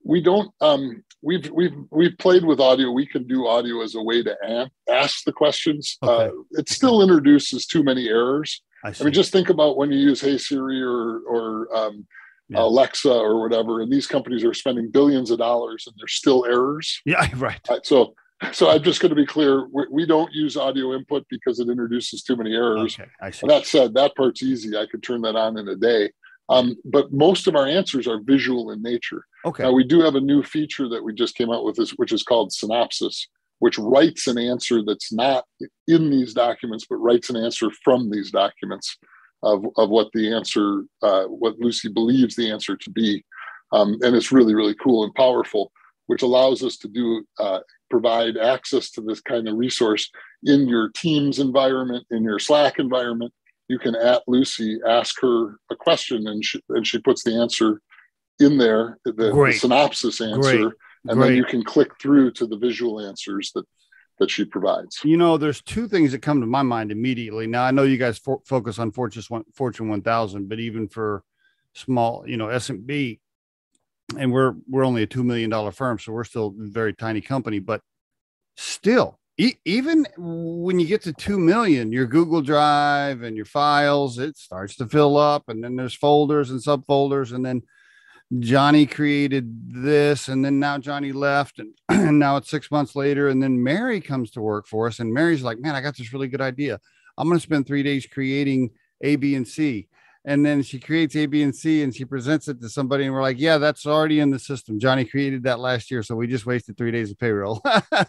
We don't um we've we've we've played with audio. We can do audio as a way to ask the questions. Okay. Uh, it still introduces too many errors. I, I, mean, just think about when you use Hey Siri or or um, yeah. Alexa or whatever, and these companies are spending billions of dollars, and there's still errors. Yeah, right. Uh, so so I'm just going to be clear: we, we, don't use audio input because it introduces too many errors. Okay, I see. That said, that part's easy. I could turn that on in a day. Um, but most of our answers are visual in nature. Okay. Now we do have a new feature that we just came out with, this, which is called Synopsis, which writes an answer that's not in these documents, but writes an answer from these documents of, of what the answer, uh, what Lucy believes the answer to be. Um, and it's really, really cool and powerful, which allows us to do uh, provide access to this kind of resource in your Teams environment, in your Slack environment, you can at Lucy ask her a question and she, and she puts the answer in there, the, the synopsis answer, Great. and Great. then you can click through to the visual answers that that she provides. You know, there's two things that come to my mind immediately. Now I know you guys for, focus on Fortune Fortune 1000, but even for small, you know, SMB, and we're we're only a two million dollar firm, so we're still a very tiny company, but still e- even when you get to 2 million your google drive and your files it starts to fill up and then there's folders and subfolders and then johnny created this and then now johnny left and, and now it's six months later and then mary comes to work for us and mary's like man i got this really good idea. I'm going to spend three days creating a b and c and then she creates A, B, and C, and she presents it to somebody, and we're like, "Yeah, that's already in the system. Johnny created that last year, so we just wasted three days of payroll."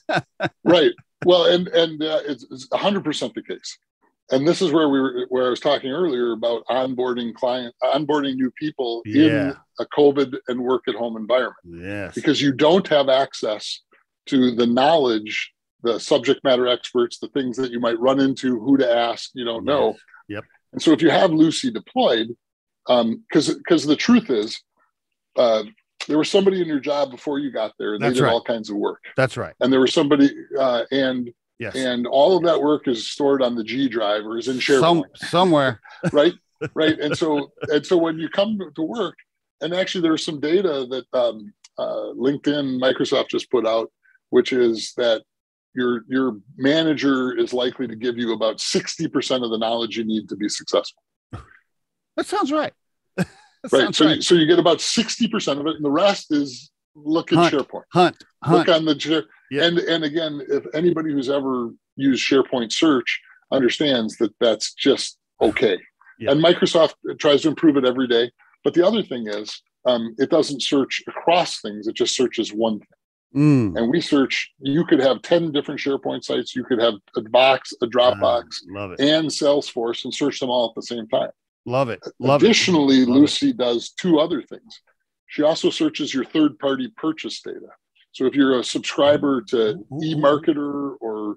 right. Well, and and uh, it's hundred percent the case. And this is where we were, where I was talking earlier about onboarding client, onboarding new people yeah. in a COVID and work at home environment. Yes. Because you don't have access to the knowledge, the subject matter experts, the things that you might run into, who to ask. You don't know. Yep. And so if you have Lucy deployed, because um, because the truth is, uh, there was somebody in your job before you got there, and That's they did right. all kinds of work. That's right. And there was somebody, uh, and yes, and all of that work is stored on the G drive or is in SharePoint Some, somewhere, right? Right. And so and so when you come to work, and actually there's some data that um, uh, LinkedIn, Microsoft just put out, which is that your your manager is likely to give you about 60% of the knowledge you need to be successful. That sounds right. that right. Sounds so, right. You, so you get about 60% of it, and the rest is look at hunt, SharePoint. Hunt, hunt. Look on the share. Yeah. And and again, if anybody who's ever used SharePoint search understands that that's just okay. Yeah. And Microsoft tries to improve it every day. But the other thing is, um, it doesn't search across things; it just searches one thing. Mm. And we search, you could have 10 different SharePoint sites, you could have a box, a Dropbox, love it. and Salesforce and search them all at the same time. Love it. Love Additionally, it. Love Lucy it. does two other things. She also searches your third party purchase data. So if you're a subscriber to eMarketer or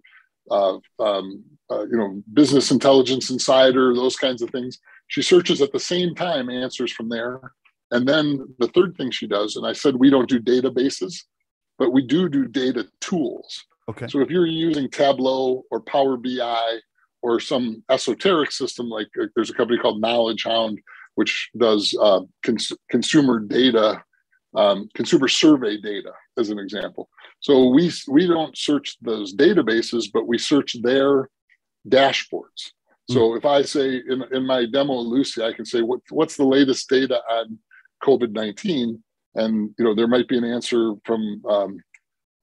uh, um, uh, you know Business Intelligence Insider, those kinds of things, she searches at the same time answers from there. And then the third thing she does, and I said we don't do databases, but we do do data tools. Okay. So if you're using Tableau or Power BI or some esoteric system, like uh, there's a company called Knowledge Hound, which does uh, cons- consumer data, um, consumer survey data, as an example. So we we don't search those databases, but we search their dashboards. Mm. So if I say in, in my demo, Lucy, I can say what, what's the latest data on COVID nineteen, and you know there might be an answer from um,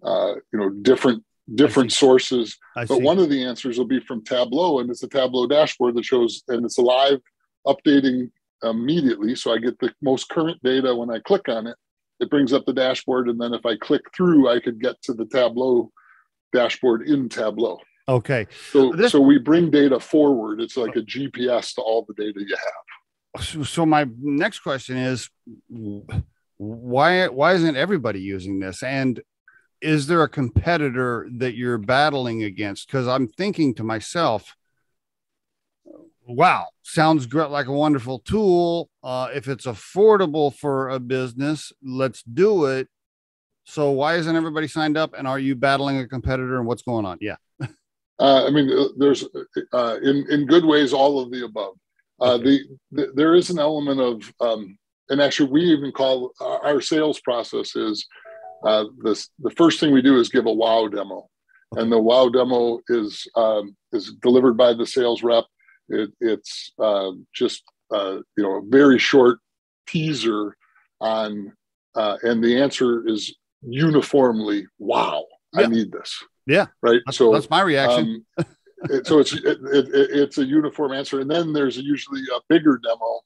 uh, you know different different sources. I But one of the answers will be from Tableau, and it's a Tableau dashboard that shows, and it's live updating immediately. So I get the most current data when I click on it. It brings up the dashboard, and then if I click through, I could get to the Tableau dashboard in Tableau. okay. So, This- so we bring data forward. It's like a GPS to all the data you have. So, so my next question is why why isn't everybody using this? And is there a competitor that you're battling against? Because i'm thinking to myself wow sounds great like a wonderful tool. Uh, if it's affordable for a business let's do it. So why isn't everybody signed up? And are you battling a competitor and what's going on? Yeah. Uh, I mean, uh, there's uh, in in good ways all of the above. Uh, the, the there is an element of, um, and actually, we even call our, sales process is uh, this. The first thing we do is give a wow demo, and the wow demo is um, is delivered by the sales rep. It, it's uh, just uh, you know a very short teaser on, uh, and the answer is uniformly wow. Yeah. I need this. Yeah. Right. that's, so that's my reaction um, so it's it, it, it's a uniform answer, and then there's usually a bigger demo,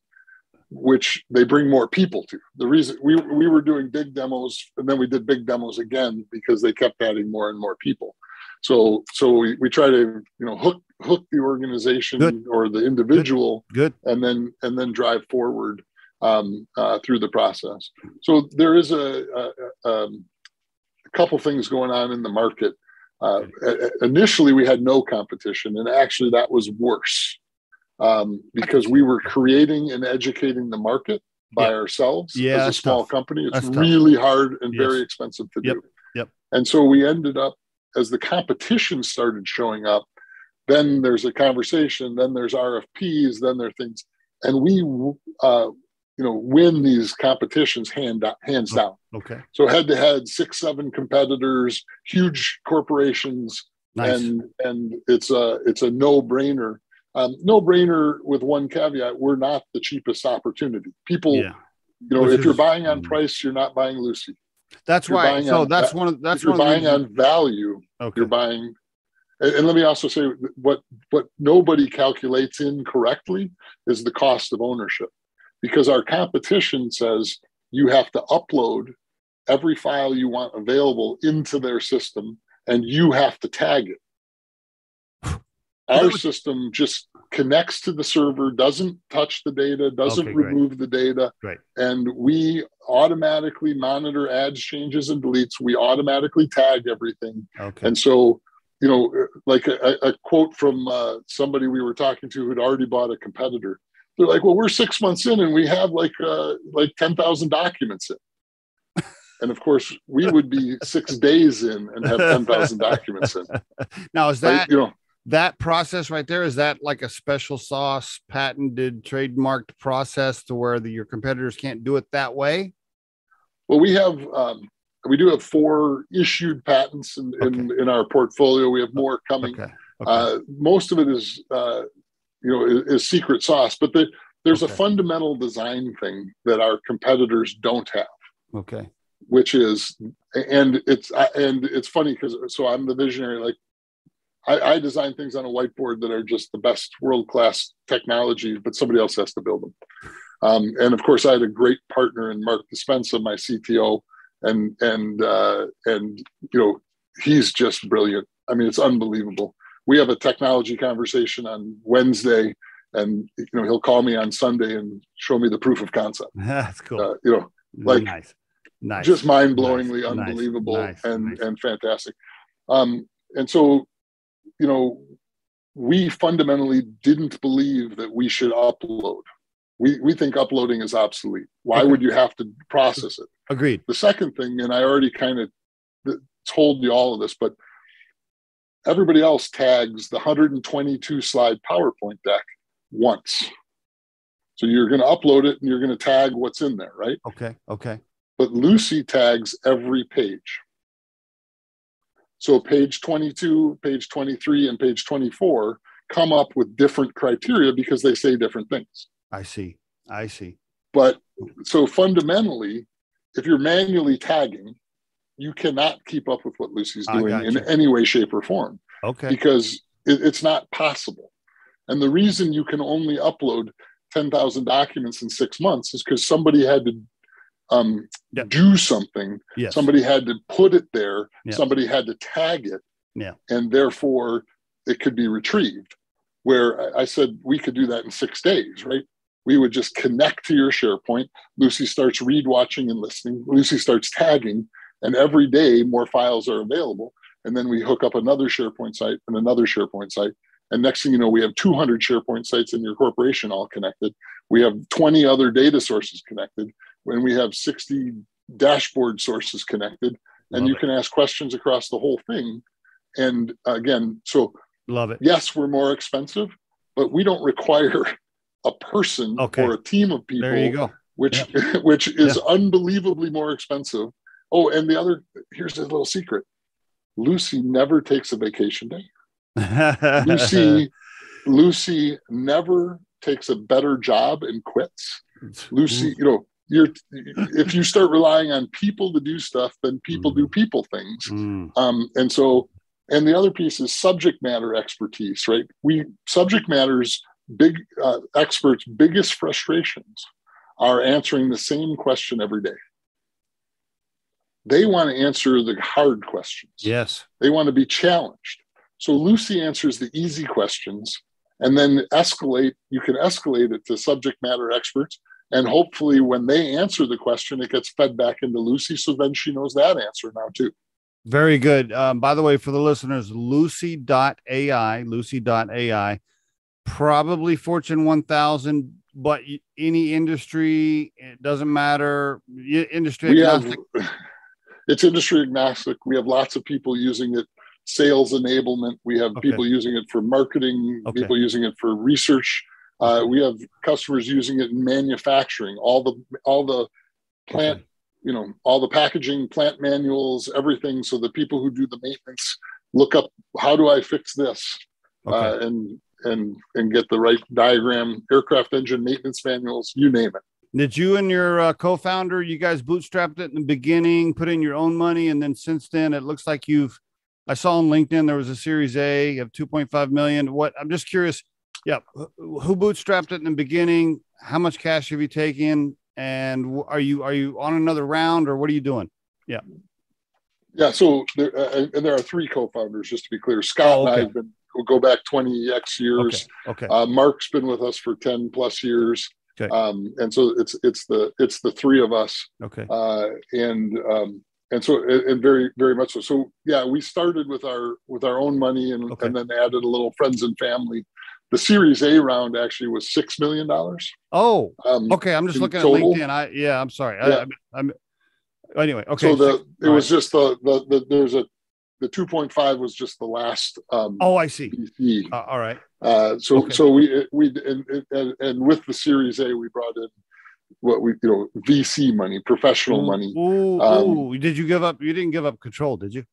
which they bring more people to. The reason we we were doing big demos, and then we did big demos again because they kept adding more and more people. So so we, we try to you know hook hook the organization Good. or the individual, good and then and then drive forward um, uh, through the process. So there is a, a, um, a couple things going on in the market. Uh, initially, we had no competition, and actually, that was worse um, because we were creating and educating the market by Yeah. ourselves Yeah, as a small tough. company. It's That's tough. really hard and Yes. very expensive to Yep. do. Yep. And so we ended up as the competition started showing up. Then there's a conversation. Then there's RFPs. Then there are things, and we, uh, you know, win these competitions hand hands down. okay So head to head, six, seven competitors, huge corporations, nice and and it's a it's a no brainer. Um, no brainer with one caveat: we're not the cheapest opportunity. People, yeah you know, Which if you're buying on mm. price, you're not buying Lucy. that's why so on that's one of that's if you're buying reasons- on value, okay you're buying and, and let me also say what what nobody calculates in correctly is the cost of ownership because our competition says you have to upload every file you want available into their system and you have to tag it our would- system just connects to the server doesn't touch the data doesn't Okay, great. remove the data Great. and we automatically monitor adds changes and deletes we automatically tag everything okay and so, you know, like a, a quote from uh, somebody we were talking to who'd already bought a competitor. They're like, "Well, we're six months in, and we have like uh, like ten thousand documents in." And of course, we would be six days in and have ten thousand documents in. now is Right? that You know, that process right there is that like a special sauce patented trademarked process to where the, your competitors can't do it that way well, we have um, we do have four issued patents in, in, in our portfolio. We have more coming. okay, okay. Uh, most of it is, uh, you know, is, is secret sauce, but the, there's Okay. a fundamental design thing that our competitors don't have, okay which is, and it's and it's funny because so I'm the visionary. Like, I, I design things on a whiteboard that are just the best world class technology, but somebody else has to build them. Um, and of course, I had a great partner in Mark Dispensa, my CTO, and and uh, and you know he's just brilliant. I mean, it's unbelievable. We have a technology conversation on Wednesday, and you know he'll call me on Sunday and show me the proof of concept. that's cool Uh, you know, like- nice nice just mind-blowingly Nice, nice, unbelievable nice, and and fantastic. Um, and so, you know, we fundamentally didn't believe that we should upload. We we think uploading is obsolete. Why Okay. would you have to process it? agreed The second thing, and I already kind of told you all of this, but everybody else tags the 122 slide PowerPoint deck once. So you're going to upload it and you're going to tag what's in there, right? okay okay But Lucy tags every page. So page 22, page 23, and page 24 come up with different criteria because they say different things. i see i see But so fundamentally, if you're manually tagging, you cannot keep up with what Lucy's doing in any way, shape, or form Okay. because it, it's not possible. And the reason you can only upload 10,000 documents in six months is because somebody had to um, Yeah. do something. Yes. Somebody had to put it there. Yeah. Somebody had to tag it. Yeah. And therefore it could be retrieved. Where I- I said we could do that in six days, right? We would just connect to your SharePoint. Lucy starts read, watching, and listening. Lucy starts tagging, and every day more files are available. And then we hook up another SharePoint site and another SharePoint site. And next thing you know, we have 200 SharePoint sites in your corporation all connected. We have 20 other data sources connected. When we have 60 dashboard sources connected, and Love you it. can ask questions across the whole thing. And again, so Love it. yes, we're more expensive, but we don't require a person Okay. or a team of people, There you go. which which is unbelievably more expensive. Oh, and the other here's a little secret: Lucy never takes a vacation day. Lucy, Lucy never takes a better job and quits. Lucy, mm. you know, you're if you start relying on people to do stuff, then people do people things. Mm, Um, and so, and the other piece is subject matter expertise, right? We subject matters big uh, experts' biggest frustrations are answering the same question every day. They want to answer the hard questions. yes. They want to be challenged. So Lucy answers the easy questions and then escalate. You can escalate it to subject matter experts. And hopefully, when they answer the question, it gets fed back into Lucy. So then she knows that answer now, too. Very good. Um, by the way, for the listeners, lucy.ai, lucy.ai, probably Fortune 1000, but any industry, it doesn't matter. Industry we have it's industry agnostic we have lots of people using it sales enablement we have Okay. people using it for marketing Okay. people using it for research uh, we have customers using it in manufacturing all the all the plant you know all the packaging plant manuals everything so the people who do the maintenance look up how do i fix this Okay. uh, and and and get the right diagram aircraft engine maintenance manuals you name it Did you and your uh, co-founder, you guys bootstrapped it in the beginning, put in your own money, and then since then, it looks like you've. I saw on LinkedIn there was a Series A of 2.5 million. What I'm just curious. Yeah, who who bootstrapped it in the beginning? How much cash have you taken? And are you are you on another round or what are you doing? Yeah, Yeah. so there, uh, and there are three co-founders, just to be clear. Scott Oh, and I have been we'll go back 20 X years. Okay. Okay. Uh, Mark's been with us for 10 plus years. Okay. Um, and so it's it's the it's the three of us. Okay. Uh, and um, and so and and very very much so. So yeah, we started with our with our own money and, Okay. and then added a little friends and family. The Series A round actually was six million dollars. Oh, Um, okay. I'm just looking total? at LinkedIn. I yeah. I'm sorry. Yeah. I, I'm, anyway. Okay. so the it all was just the, the the there's a the 2.5 was just the last um, Oh, I see. Uh, all right. Uh, so Okay. so we we and, and and with the Series A we brought in what we you know VC money, professional money. Ooh, Um, ooh. Did you give up? You didn't give up control, did you?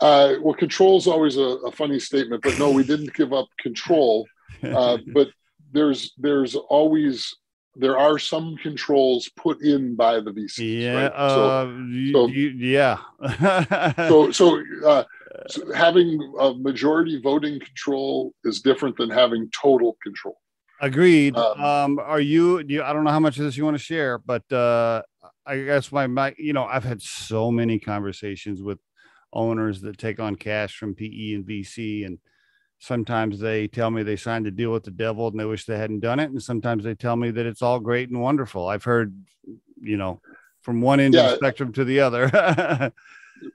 Uh, well, is always a, a funny statement, but no, we didn't give up control. Uh, but there's there's always there are some controls put in by the VCs. yeah. right? Uh, you- so- you- yeah. so so, uh, so having a majority voting control is different than having total control. Agreed. Um, Um, are you, do you, I don't know how much of this you want to share, but uh, I guess my, my, you know, I've had so many conversations with owners that take on cash from PE and VC, and sometimes they tell me they signed a deal with the devil and they wish they hadn't done it, and sometimes they tell me that it's all great and wonderful. I've heard, you know, from one end of the spectrum to the other.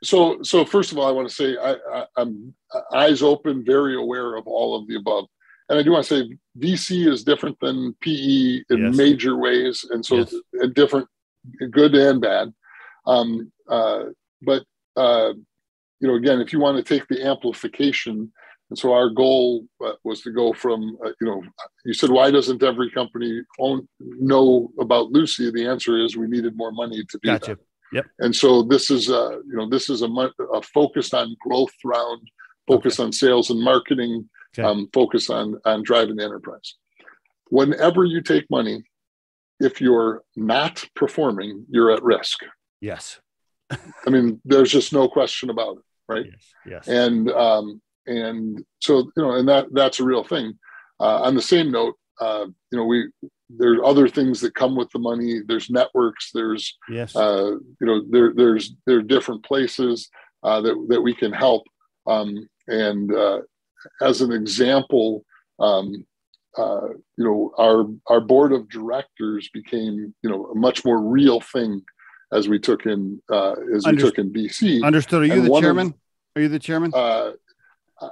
So so first of all, I want to say I, I'm eyes open, very aware of all of the above. And I do want to say VC is different than PE in Yes. major ways, and so Yes. different, good and bad. Um, uh, but uh, you know, again, if you want to take the amplification, and so our goal uh, was to go from uh, you know, you said why doesn't every company own know about Lucy? The answer is we needed more money to do that. gotcha. And so this is a, you know, this is a, a focused on growth round, focus on sales and marketing, Okay. um, focus on, on driving the enterprise. Whenever you take money, if you're not performing, you're at risk. Yes. I mean, there's just no question about it, right? Yes. Yes. And um, and so you know, and that that's a real thing. Uh, on the same note, uh, you know, we there's other things that come with the money. There's networks. There's yes. uh, you know, there there's there are different places uh, that that we can help. Um, and uh, as an example, um, uh, you know, our our board of directors became you know a much more real thing as we took in uh, as we took in VC. Understood. Are you And the one of- chairman? Are you the chairman? Uh,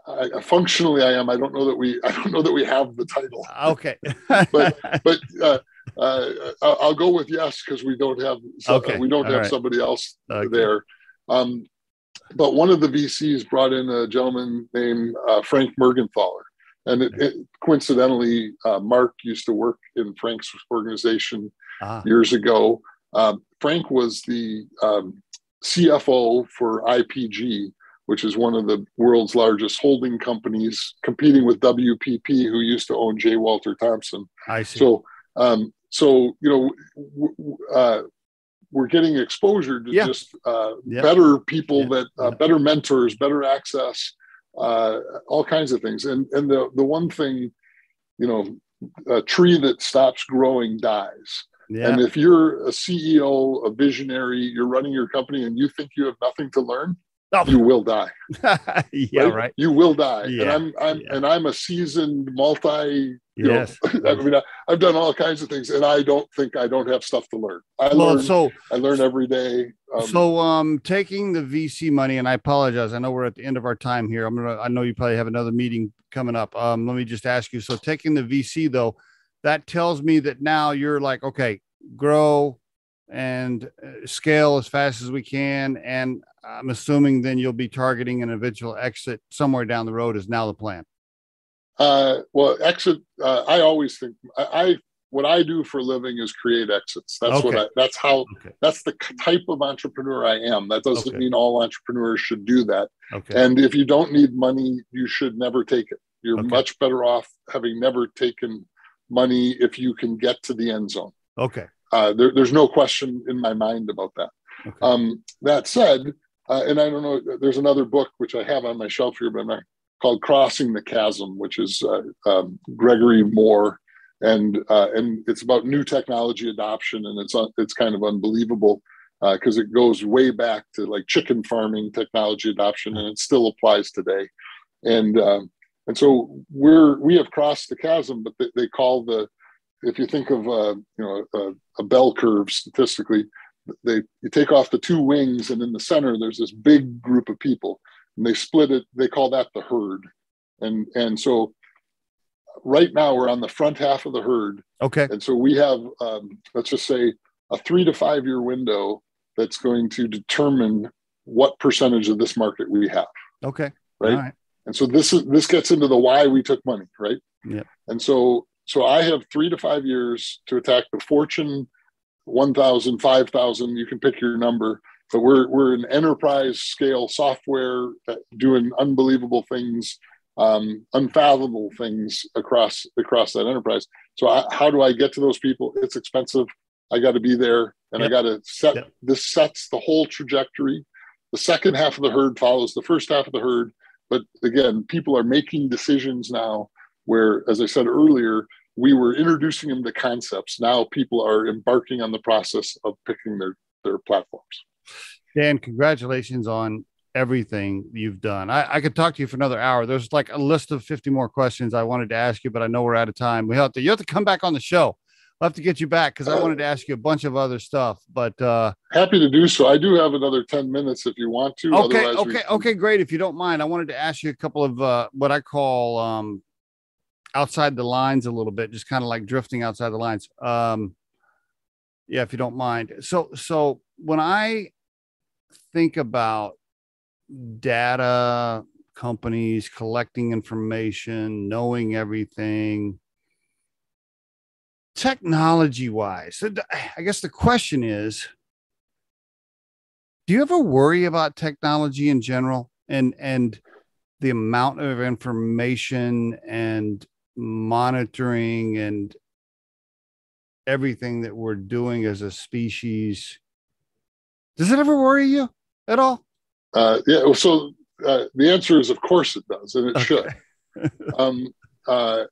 I, I, functionally, I am. I don't know that we. I don't know that we have the title, okay. but but uh, uh, I'll go with yes because we don't have. Okay. We don't All have right. somebody else Okay. there. Um, but one of the VCs brought in a gentleman named uh, Frank Mergenthaler, and it, it, coincidentally, uh, Mark used to work in Frank's organization Ah, years ago. Um, Frank was the um, CFO for IPG, which is one of the world's largest holding companies, competing with WPP, who used to own J. Walter Thompson. I see. So, um, so you know, w- w- uh, we're getting exposure to Yeah. just uh, Yeah. better people Yeah. that uh, better mentors, better access, uh, all kinds of things. And and the the one thing, you know, a tree that stops growing dies. And if you're a CEO, a visionary, you're running your company, and you think you have nothing to learn, Oh. you will die. yeah. Right. You will die. Yeah, And I'm I'm yeah. and I'm a seasoned multi. You Yes. know, I mean, I, I've done all kinds of things, and I don't think I don't have stuff to learn. I well, learn. so I learn every day. Um, so um taking the VC money, and I apologize. I know we're at the end of our time here. I'm gonna. I know you probably have another meeting coming up. Um, let me just ask you. So taking the VC though, that tells me that now you're like, okay, grow and uh, scale as fast as we can, and I'm assuming then you'll be targeting an eventual exit somewhere down the road. Is now the plan? uh, well, exit. Uh, I always think I, I what I do for a living is create exits. That's what I. That's how. Okay. That's the type of entrepreneur I am. That doesn't Okay. mean all entrepreneurs should do that. Okay. And if you don't need money, you should never take it. You're Okay. much better off having never taken money if you can get to the end zone. okay. Uh, there, there's no question in my mind about that. Okay. Um, that said, uh, and I don't know, there's another book which I have on my shelf here, but I'm not, called "Crossing the Chasm," which is uh, um, Gregory Moore, and uh, and it's about new technology adoption, and it's un- it's kind of unbelievable because it goes way back to like chicken farming technology adoption, and it still applies today. And um, and so we're we have crossed the chasm, but they, they call the if you think of uh, you know a, a bell curve statistically, they you take off the two wings, and in the center there's this big group of people, and they split it. They call that the herd, and and so right now we're on the front half of the herd, Okay. and so we have um, let's just say a three to five year window that's going to determine what percentage of this market we have Okay. right? All right. And so this is this gets into the why we took money, right? Yeah. And so so I have three to five years to attack the Fortune 1,000, 5,000. You can pick your number, but we're we're an enterprise scale software doing unbelievable things, um, unfathomable things across across that enterprise. So I, how do I get to those people? It's expensive. I got to be there, and Yep. I got to set. Yep. This sets the whole trajectory. The second half of the herd follows the first half of the herd but again people are making decisions now where as i said earlier we were introducing them to concepts now people are embarking on the process of picking their their platforms Dan, congratulations on everything you've done. I, I could talk to you for another hour. There's like a list of 50 more questions I wanted to ask you, but I know we're out of time. We have to you have to come back on the show. I'll have to get you back because I wanted to ask you a bunch of other stuff. But uh happy to do so i do have another 10 minutes if you want to okay, Otherwise, okay, can- okay, great. If you don't mind, I wanted to ask you a couple of uh what I call um outside the lines a little bit, just kind of like drifting outside the lines. Um yeah, if you don't mind. So so when I think about data companies collecting information, knowing everything, technology wise, I guess the question is do you ever worry about technology in general and and the amount of information and monitoring and everything that we're doing as a species Does it ever worry you at all? Uh, yeah. So uh, the answer is, of course, it does, and it Okay. should. um, uh,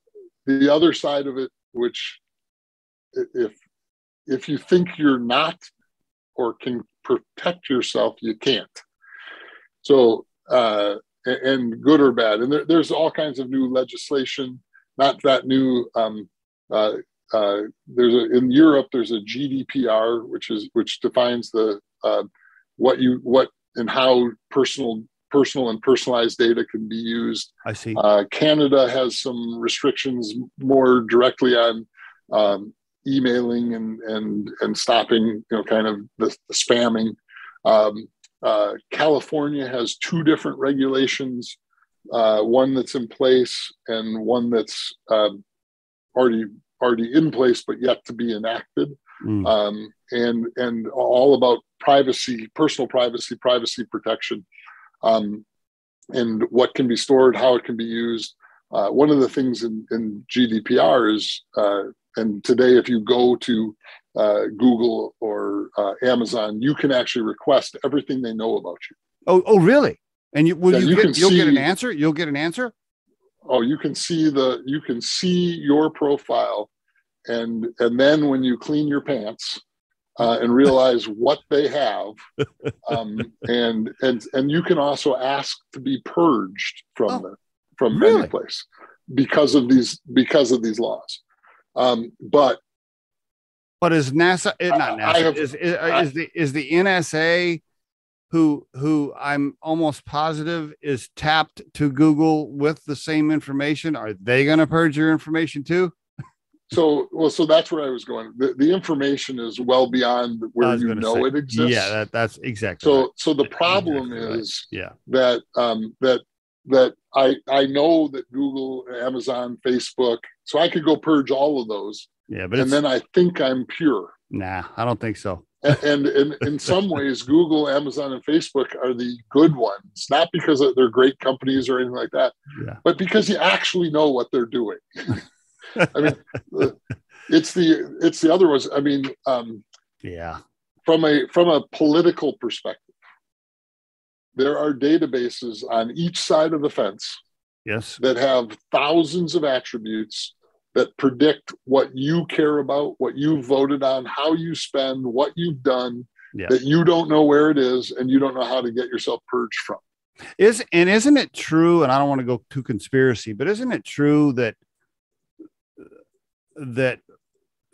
the other side of it, which if if you think you're not or can protect yourself, you can't. So, uh, and good or bad, and there, there's all kinds of new legislation. Not that new. Um, uh, uh, there's a, in Europe. There's a GDPR, which is which defines the uh, what you what and how personal personal and personalized data can be used. I see. Uh, Canada has some restrictions more directly on um, emailing and and and stopping, you know, kind of the, the spamming. Um, uh, California has two different regulations, uh, one that's in place and one that's um, already already in place but yet to be enacted Mm. um, and and all about privacy, personal privacy, privacy protection, um, and what can be stored, how it can be used. Uh, one of the things in, in GDPR is, uh, and today if you go to uh, Google or uh, Amazon, you can actually request everything they know about you. Oh, oh, really? And you will Yeah, you, you get you'll get an answer? You'll get an answer? oh you can see the you can see your profile and and then when you clean your pants uh, and realize what they have um, and and and you can also ask to be purged from Oh, the from really? any place because of these because of these laws um, but But is NASA not I- I NASA have- is, is, I- is the is the NSA who who I'm almost positive is tapped to Google with the same information? Are they going to purge your information too? so well so that's where i was going the, the information is well beyond where you know say, it exists Yeah, that, that's exactly. so right. so the problem Exactly right. is yeah, that um, that that I I know that Google, Amazon, Facebook, so I could go purge all of those, yeah, but and then I think I'm pure. nah. I don't think so. And, and in, some ways, Google, Amazon, and Facebook are the good ones, not because they're great companies or anything like that, Yeah. but because you actually know what they're doing. I mean, it's the it's the other ones. I mean, um, Yeah, from a from a political perspective, there are databases on each side of the fence yes, that have thousands of attributes that predict what you care about, what you voted on, how you spend, what you've done, Yeah. that you don't know where it is and you don't know how to get yourself purged from. is and isn't it true? And I don't want to go too conspiracy, but isn't it true that that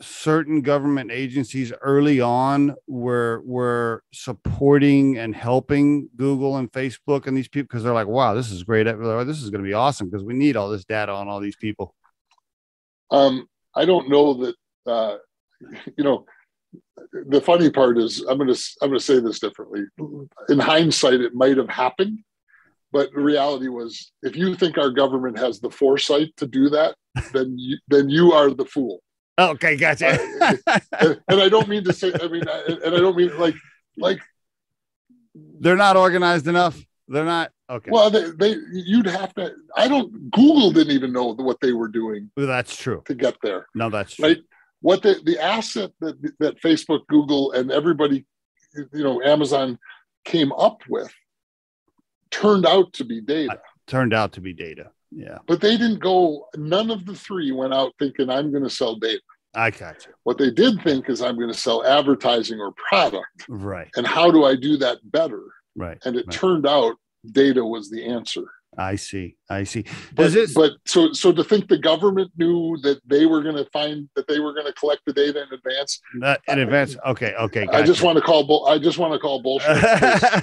certain government agencies early on were were supporting and helping Google and Facebook and these people because they're like, wow, this is great. This is going to be awesome because we need all this data on all these people. Um, I don't know that, uh, you know, the funny part is I'm going to I'm going to say this differently. In hindsight, it might have happened, but the reality was, if you think our government has the foresight to do that, then you, then you are the fool. Okay, gotcha. and, and I don't mean to say, I mean, I- and I don't mean like, like, they're not organized enough. They're not okay. well, they, they, you'd have to, I don't, Google didn't even know what they were doing Well, that's true. to get there, No, that's true. right? What the, the asset that, that Facebook, Google, and everybody, you know, Amazon came up with turned out to be data, uh, Turned out to be data. Yeah, but they didn't go, none of the three went out thinking, I'm going to sell data. I got you. What they did think is, I'm going to sell advertising or product. Right, And how do I do that better? Right. and it Right. turned out data was the answer I see. I see. but, this? but so so to think the government knew that they were going to find that they were going to collect the data in advance Not in advance. Okay. Okay. i just want to call bull i just want to call bullshit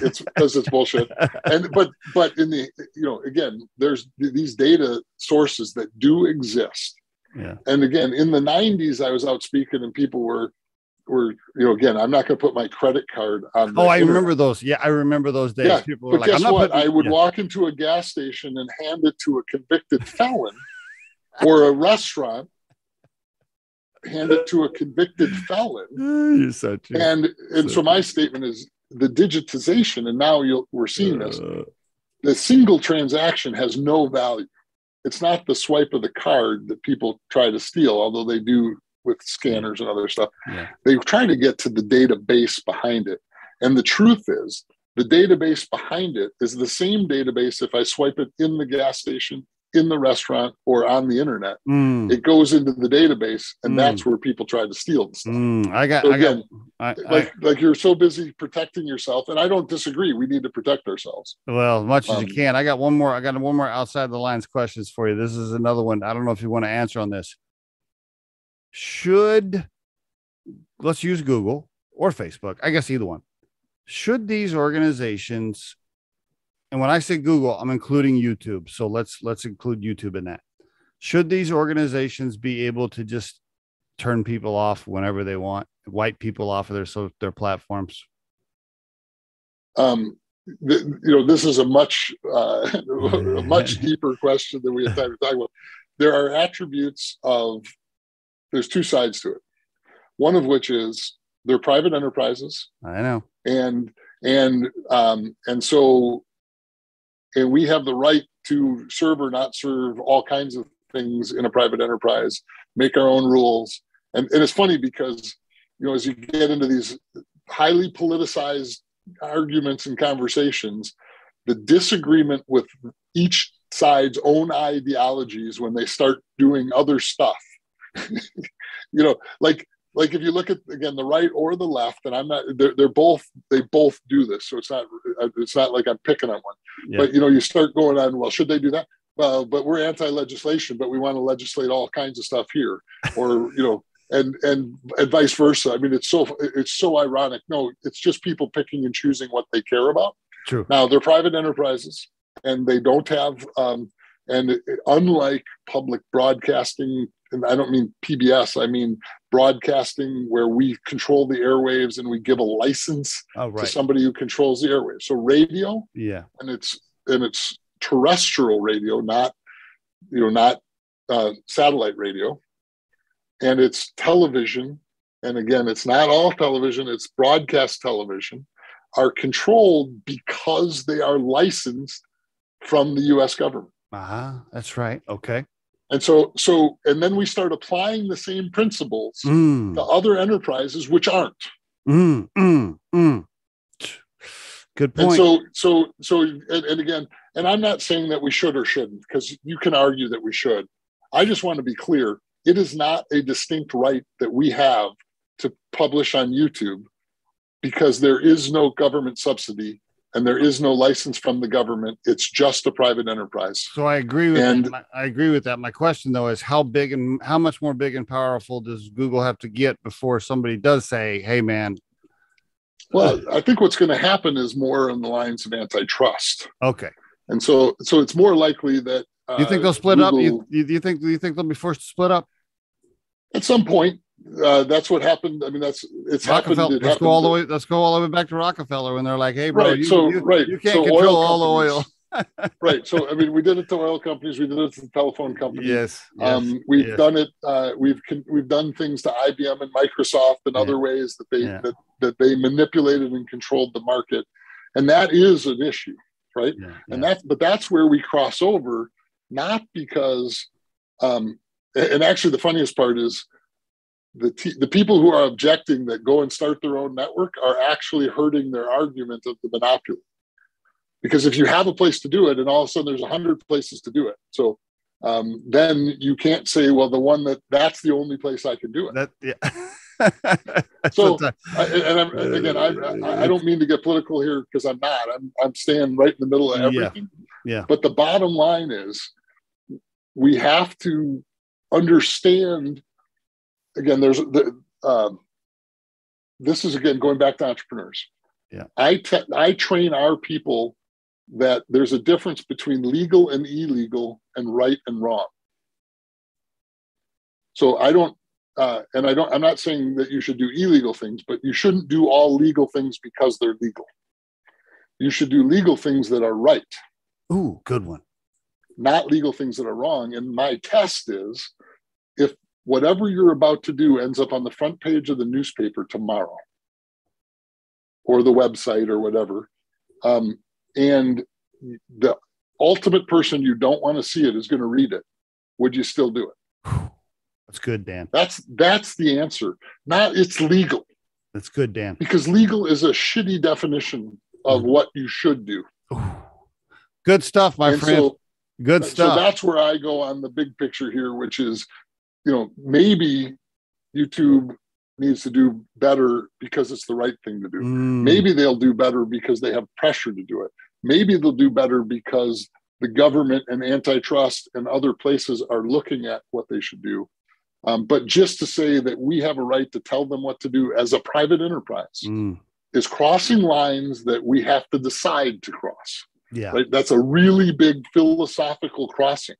it's because it's bullshit and but but in the you know again there's these data sources that do exist Yeah. and again in the 90s i was out speaking and people were were you know again i'm not going to put my credit card on Oh, I internet. remember those. Yeah, I remember those days. Yeah, People were But like, guess "I'm not what? putting." I would yeah. walk into a gas station and hand it to a convicted felon, or a restaurant, hand it to a convicted felon, You're so true. and and So so my statement is the digitization, and now you'll we're seeing this. Uh, The single transaction has no value. It's not the swipe of the card that people try to steal, although they do with scanners and other stuff. Yeah. They try to get to the database behind it. And the truth is, the database behind it is the same database if I swipe it in the gas station, in the restaurant, or on the internet. Mm, It goes into the database, and Mm. that's where people try to steal the stuff. mm, I got, So I got, again, I, I, like like you're so busy protecting yourself, and I don't disagree. We need to protect ourselves. well, as much as um, you can. I got one more. I got one more outside the lines questions for you. This is another one. I don't know if you want to answer on this. Should let's use Google or Facebook. I guess either one. Should these organizations, and when I say Google, I'm including YouTube. So let's let's include YouTube in that. Should these organizations be able to just turn people off whenever they want, wipe people off of their so their platforms? Um, th- you know, this is a much uh, a much deeper question than we have time to talk about. There are attributes of there's two sides to it. One of which is they're private enterprises, I know. and and um, and so and we have the right to serve or not serve all kinds of things in a private enterprise make our own rules and, and it's funny because you know as you get into these highly politicized arguments and conversations the disagreement with each side's own ideologies when they start doing other stuff you know like like if you look at again the right or the left and i'm not they're, they're both they both do this so it's not it's not like i'm picking on one. Yeah. but you know you start going on well should they do that? Well but we're anti-legislation but we want to legislate all kinds of stuff here or you know and and and vice versa. I mean it's so it's so ironic. No it's just people picking and choosing what they care about. True. now they're private enterprises and they don't have um and unlike public broadcasting and i don't mean pbs i mean broadcasting where we control the airwaves and we give a license Oh, to somebody who controls the airwaves so radio Yeah. and it's and it's terrestrial radio, not you know not uh, satellite radio, and it's television. And again, it's not all television; it's broadcast television. Are controlled because they are licensed from the U.S. government. Uh-huh. That's right. Okay. And so, so, and then we start applying the same principles Mm, to other enterprises which aren't. mm, mm, mm. Good And point. so, so, so, and, and again, and I'm not saying that we should or shouldn't, because you can argue that we should. I just want to be clear: it is not a distinct right that we have to publish on YouTube, because there is no government subsidy and there is no license from the government. It's just a private enterprise. So I agree with And- that. My- I agree with that. My question though is how big and how much more big and powerful does Google have to get before somebody does say, "Hey, man, Well, I think what's going to happen is more on the lines of antitrust, okay." and so, so it's more likely that. Uh, you think they'll split up? Google- You, you, do you think do you think they'll be forced to split up? at some point, uh, that's what happened. I mean, that's it's happened. It Let's go all the way. Let's go all the way back to Rockefeller when they're like, "Hey, bro, Right, you, so- you, right, you can't so control all the oil." right. So I mean, we did it to oil companies. We did it to the telephone companies. Yes. yes, um, we've yes. done it. Uh, we've con- we've done things to IBM and Microsoft and Yeah. other ways that they Yeah. that, that they manipulated and controlled the market, and that is an issue, right? Yeah, And that's but that's where we cross over, not because, um, and actually the funniest part is. The, t- the people who are objecting that go and start their own network are actually hurting their argument of the monopoly because if you have a place to do it and all of a sudden there's a hundred places to do it so um, then you can't say well the one that that's the only place i can do it that yeah. So, I, and I'm, again I, I, don't mean to get political here because i'm not i'm, I'm staying right in the middle of Yeah. everything Yeah. but the bottom line is we have to understand again there's the um, this is again going back to entrepreneurs Yeah. i te- i train our people that there's a difference between legal and illegal and right and wrong so i don't uh, and i don't i'm not saying that you should do illegal things but you shouldn't do all legal things because they're legal you should do legal things that are right Ooh, good one. not legal things that are wrong. And my test is if whatever you're about to do ends up on the front page of the newspaper tomorrow or the website or whatever, um, and the ultimate person you don't want to see it is going to read it, would you still do it? That's good, Dan. That's that's the answer. Not it's legal. That's good, Dan. Because legal is a shitty definition of mm-hmm. what you should do. Good stuff, my and friend. So, good stuff. So that's where I go on the big picture here, which is, you know, maybe YouTube needs to do better because it's the right thing to do. Mm. Maybe they'll do better because they have pressure to do it. Maybe they'll do better because the government and antitrust and other places are looking at what they should do. Um, but just to say that we have a right to tell them what to do as a private enterprise mm. is crossing lines that we have to decide to cross. Yeah. Right? That's a really big philosophical crossing.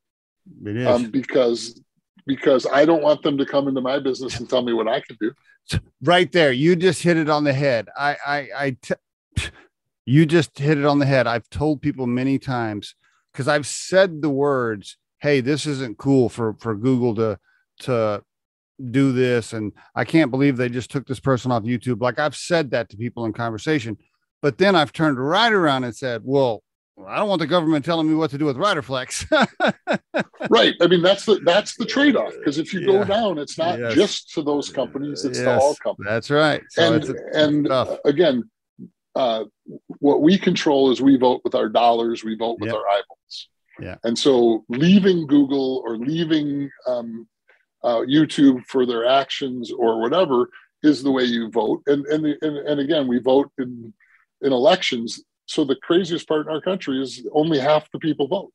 It is. Um, because because I don't want them to come into my business and tell me what I can do. Right there. You just hit it on the head. I I I t- you just hit it on the head. I've told people many times because I've said the words, "Hey, this isn't cool for for Google to to do this," and I can't believe they just took this person off YouTube. Like I've said that to people in conversation, but then I've turned right around and said, "Well, I don't want the government telling me what to do with Riderflex." right. I mean, that's the that's the trade off because if you yeah. go down, it's not yes. just to those companies; it's yes. to all companies. That's right. So and and uh, again, uh, what we control is we vote with our dollars, we vote with yep. our eyeballs. Yeah. And so leaving Google or leaving um, uh, YouTube for their actions or whatever is the way you vote. And and and, and again, we vote in in elections. So the craziest part in our country is only half the people vote.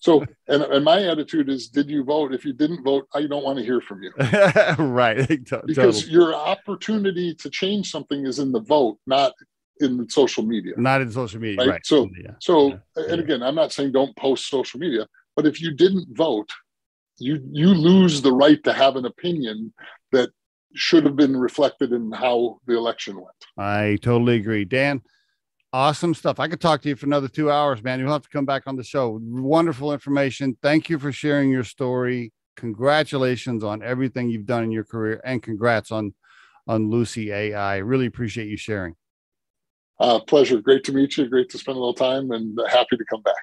So, and, and my attitude is, did you vote? If you didn't vote, I don't want to hear from you. right. because your opportunity to change something is in the vote, not in the social media. Not in social media. Right. right. So, yeah. so, yeah. and again, I'm not saying don't post social media, but if you didn't vote, you you lose the right to have an opinion that should have been reflected in how the election went. I totally agree, Dan. Awesome stuff. I could talk to you for another two hours, man. You'll have to come back on the show. Wonderful information. Thank you for sharing your story. Congratulations on everything you've done in your career, and congrats on on Lucy AI. Really appreciate you sharing. Uh, pleasure. Great to meet you. Great to spend a little time, and happy to come back.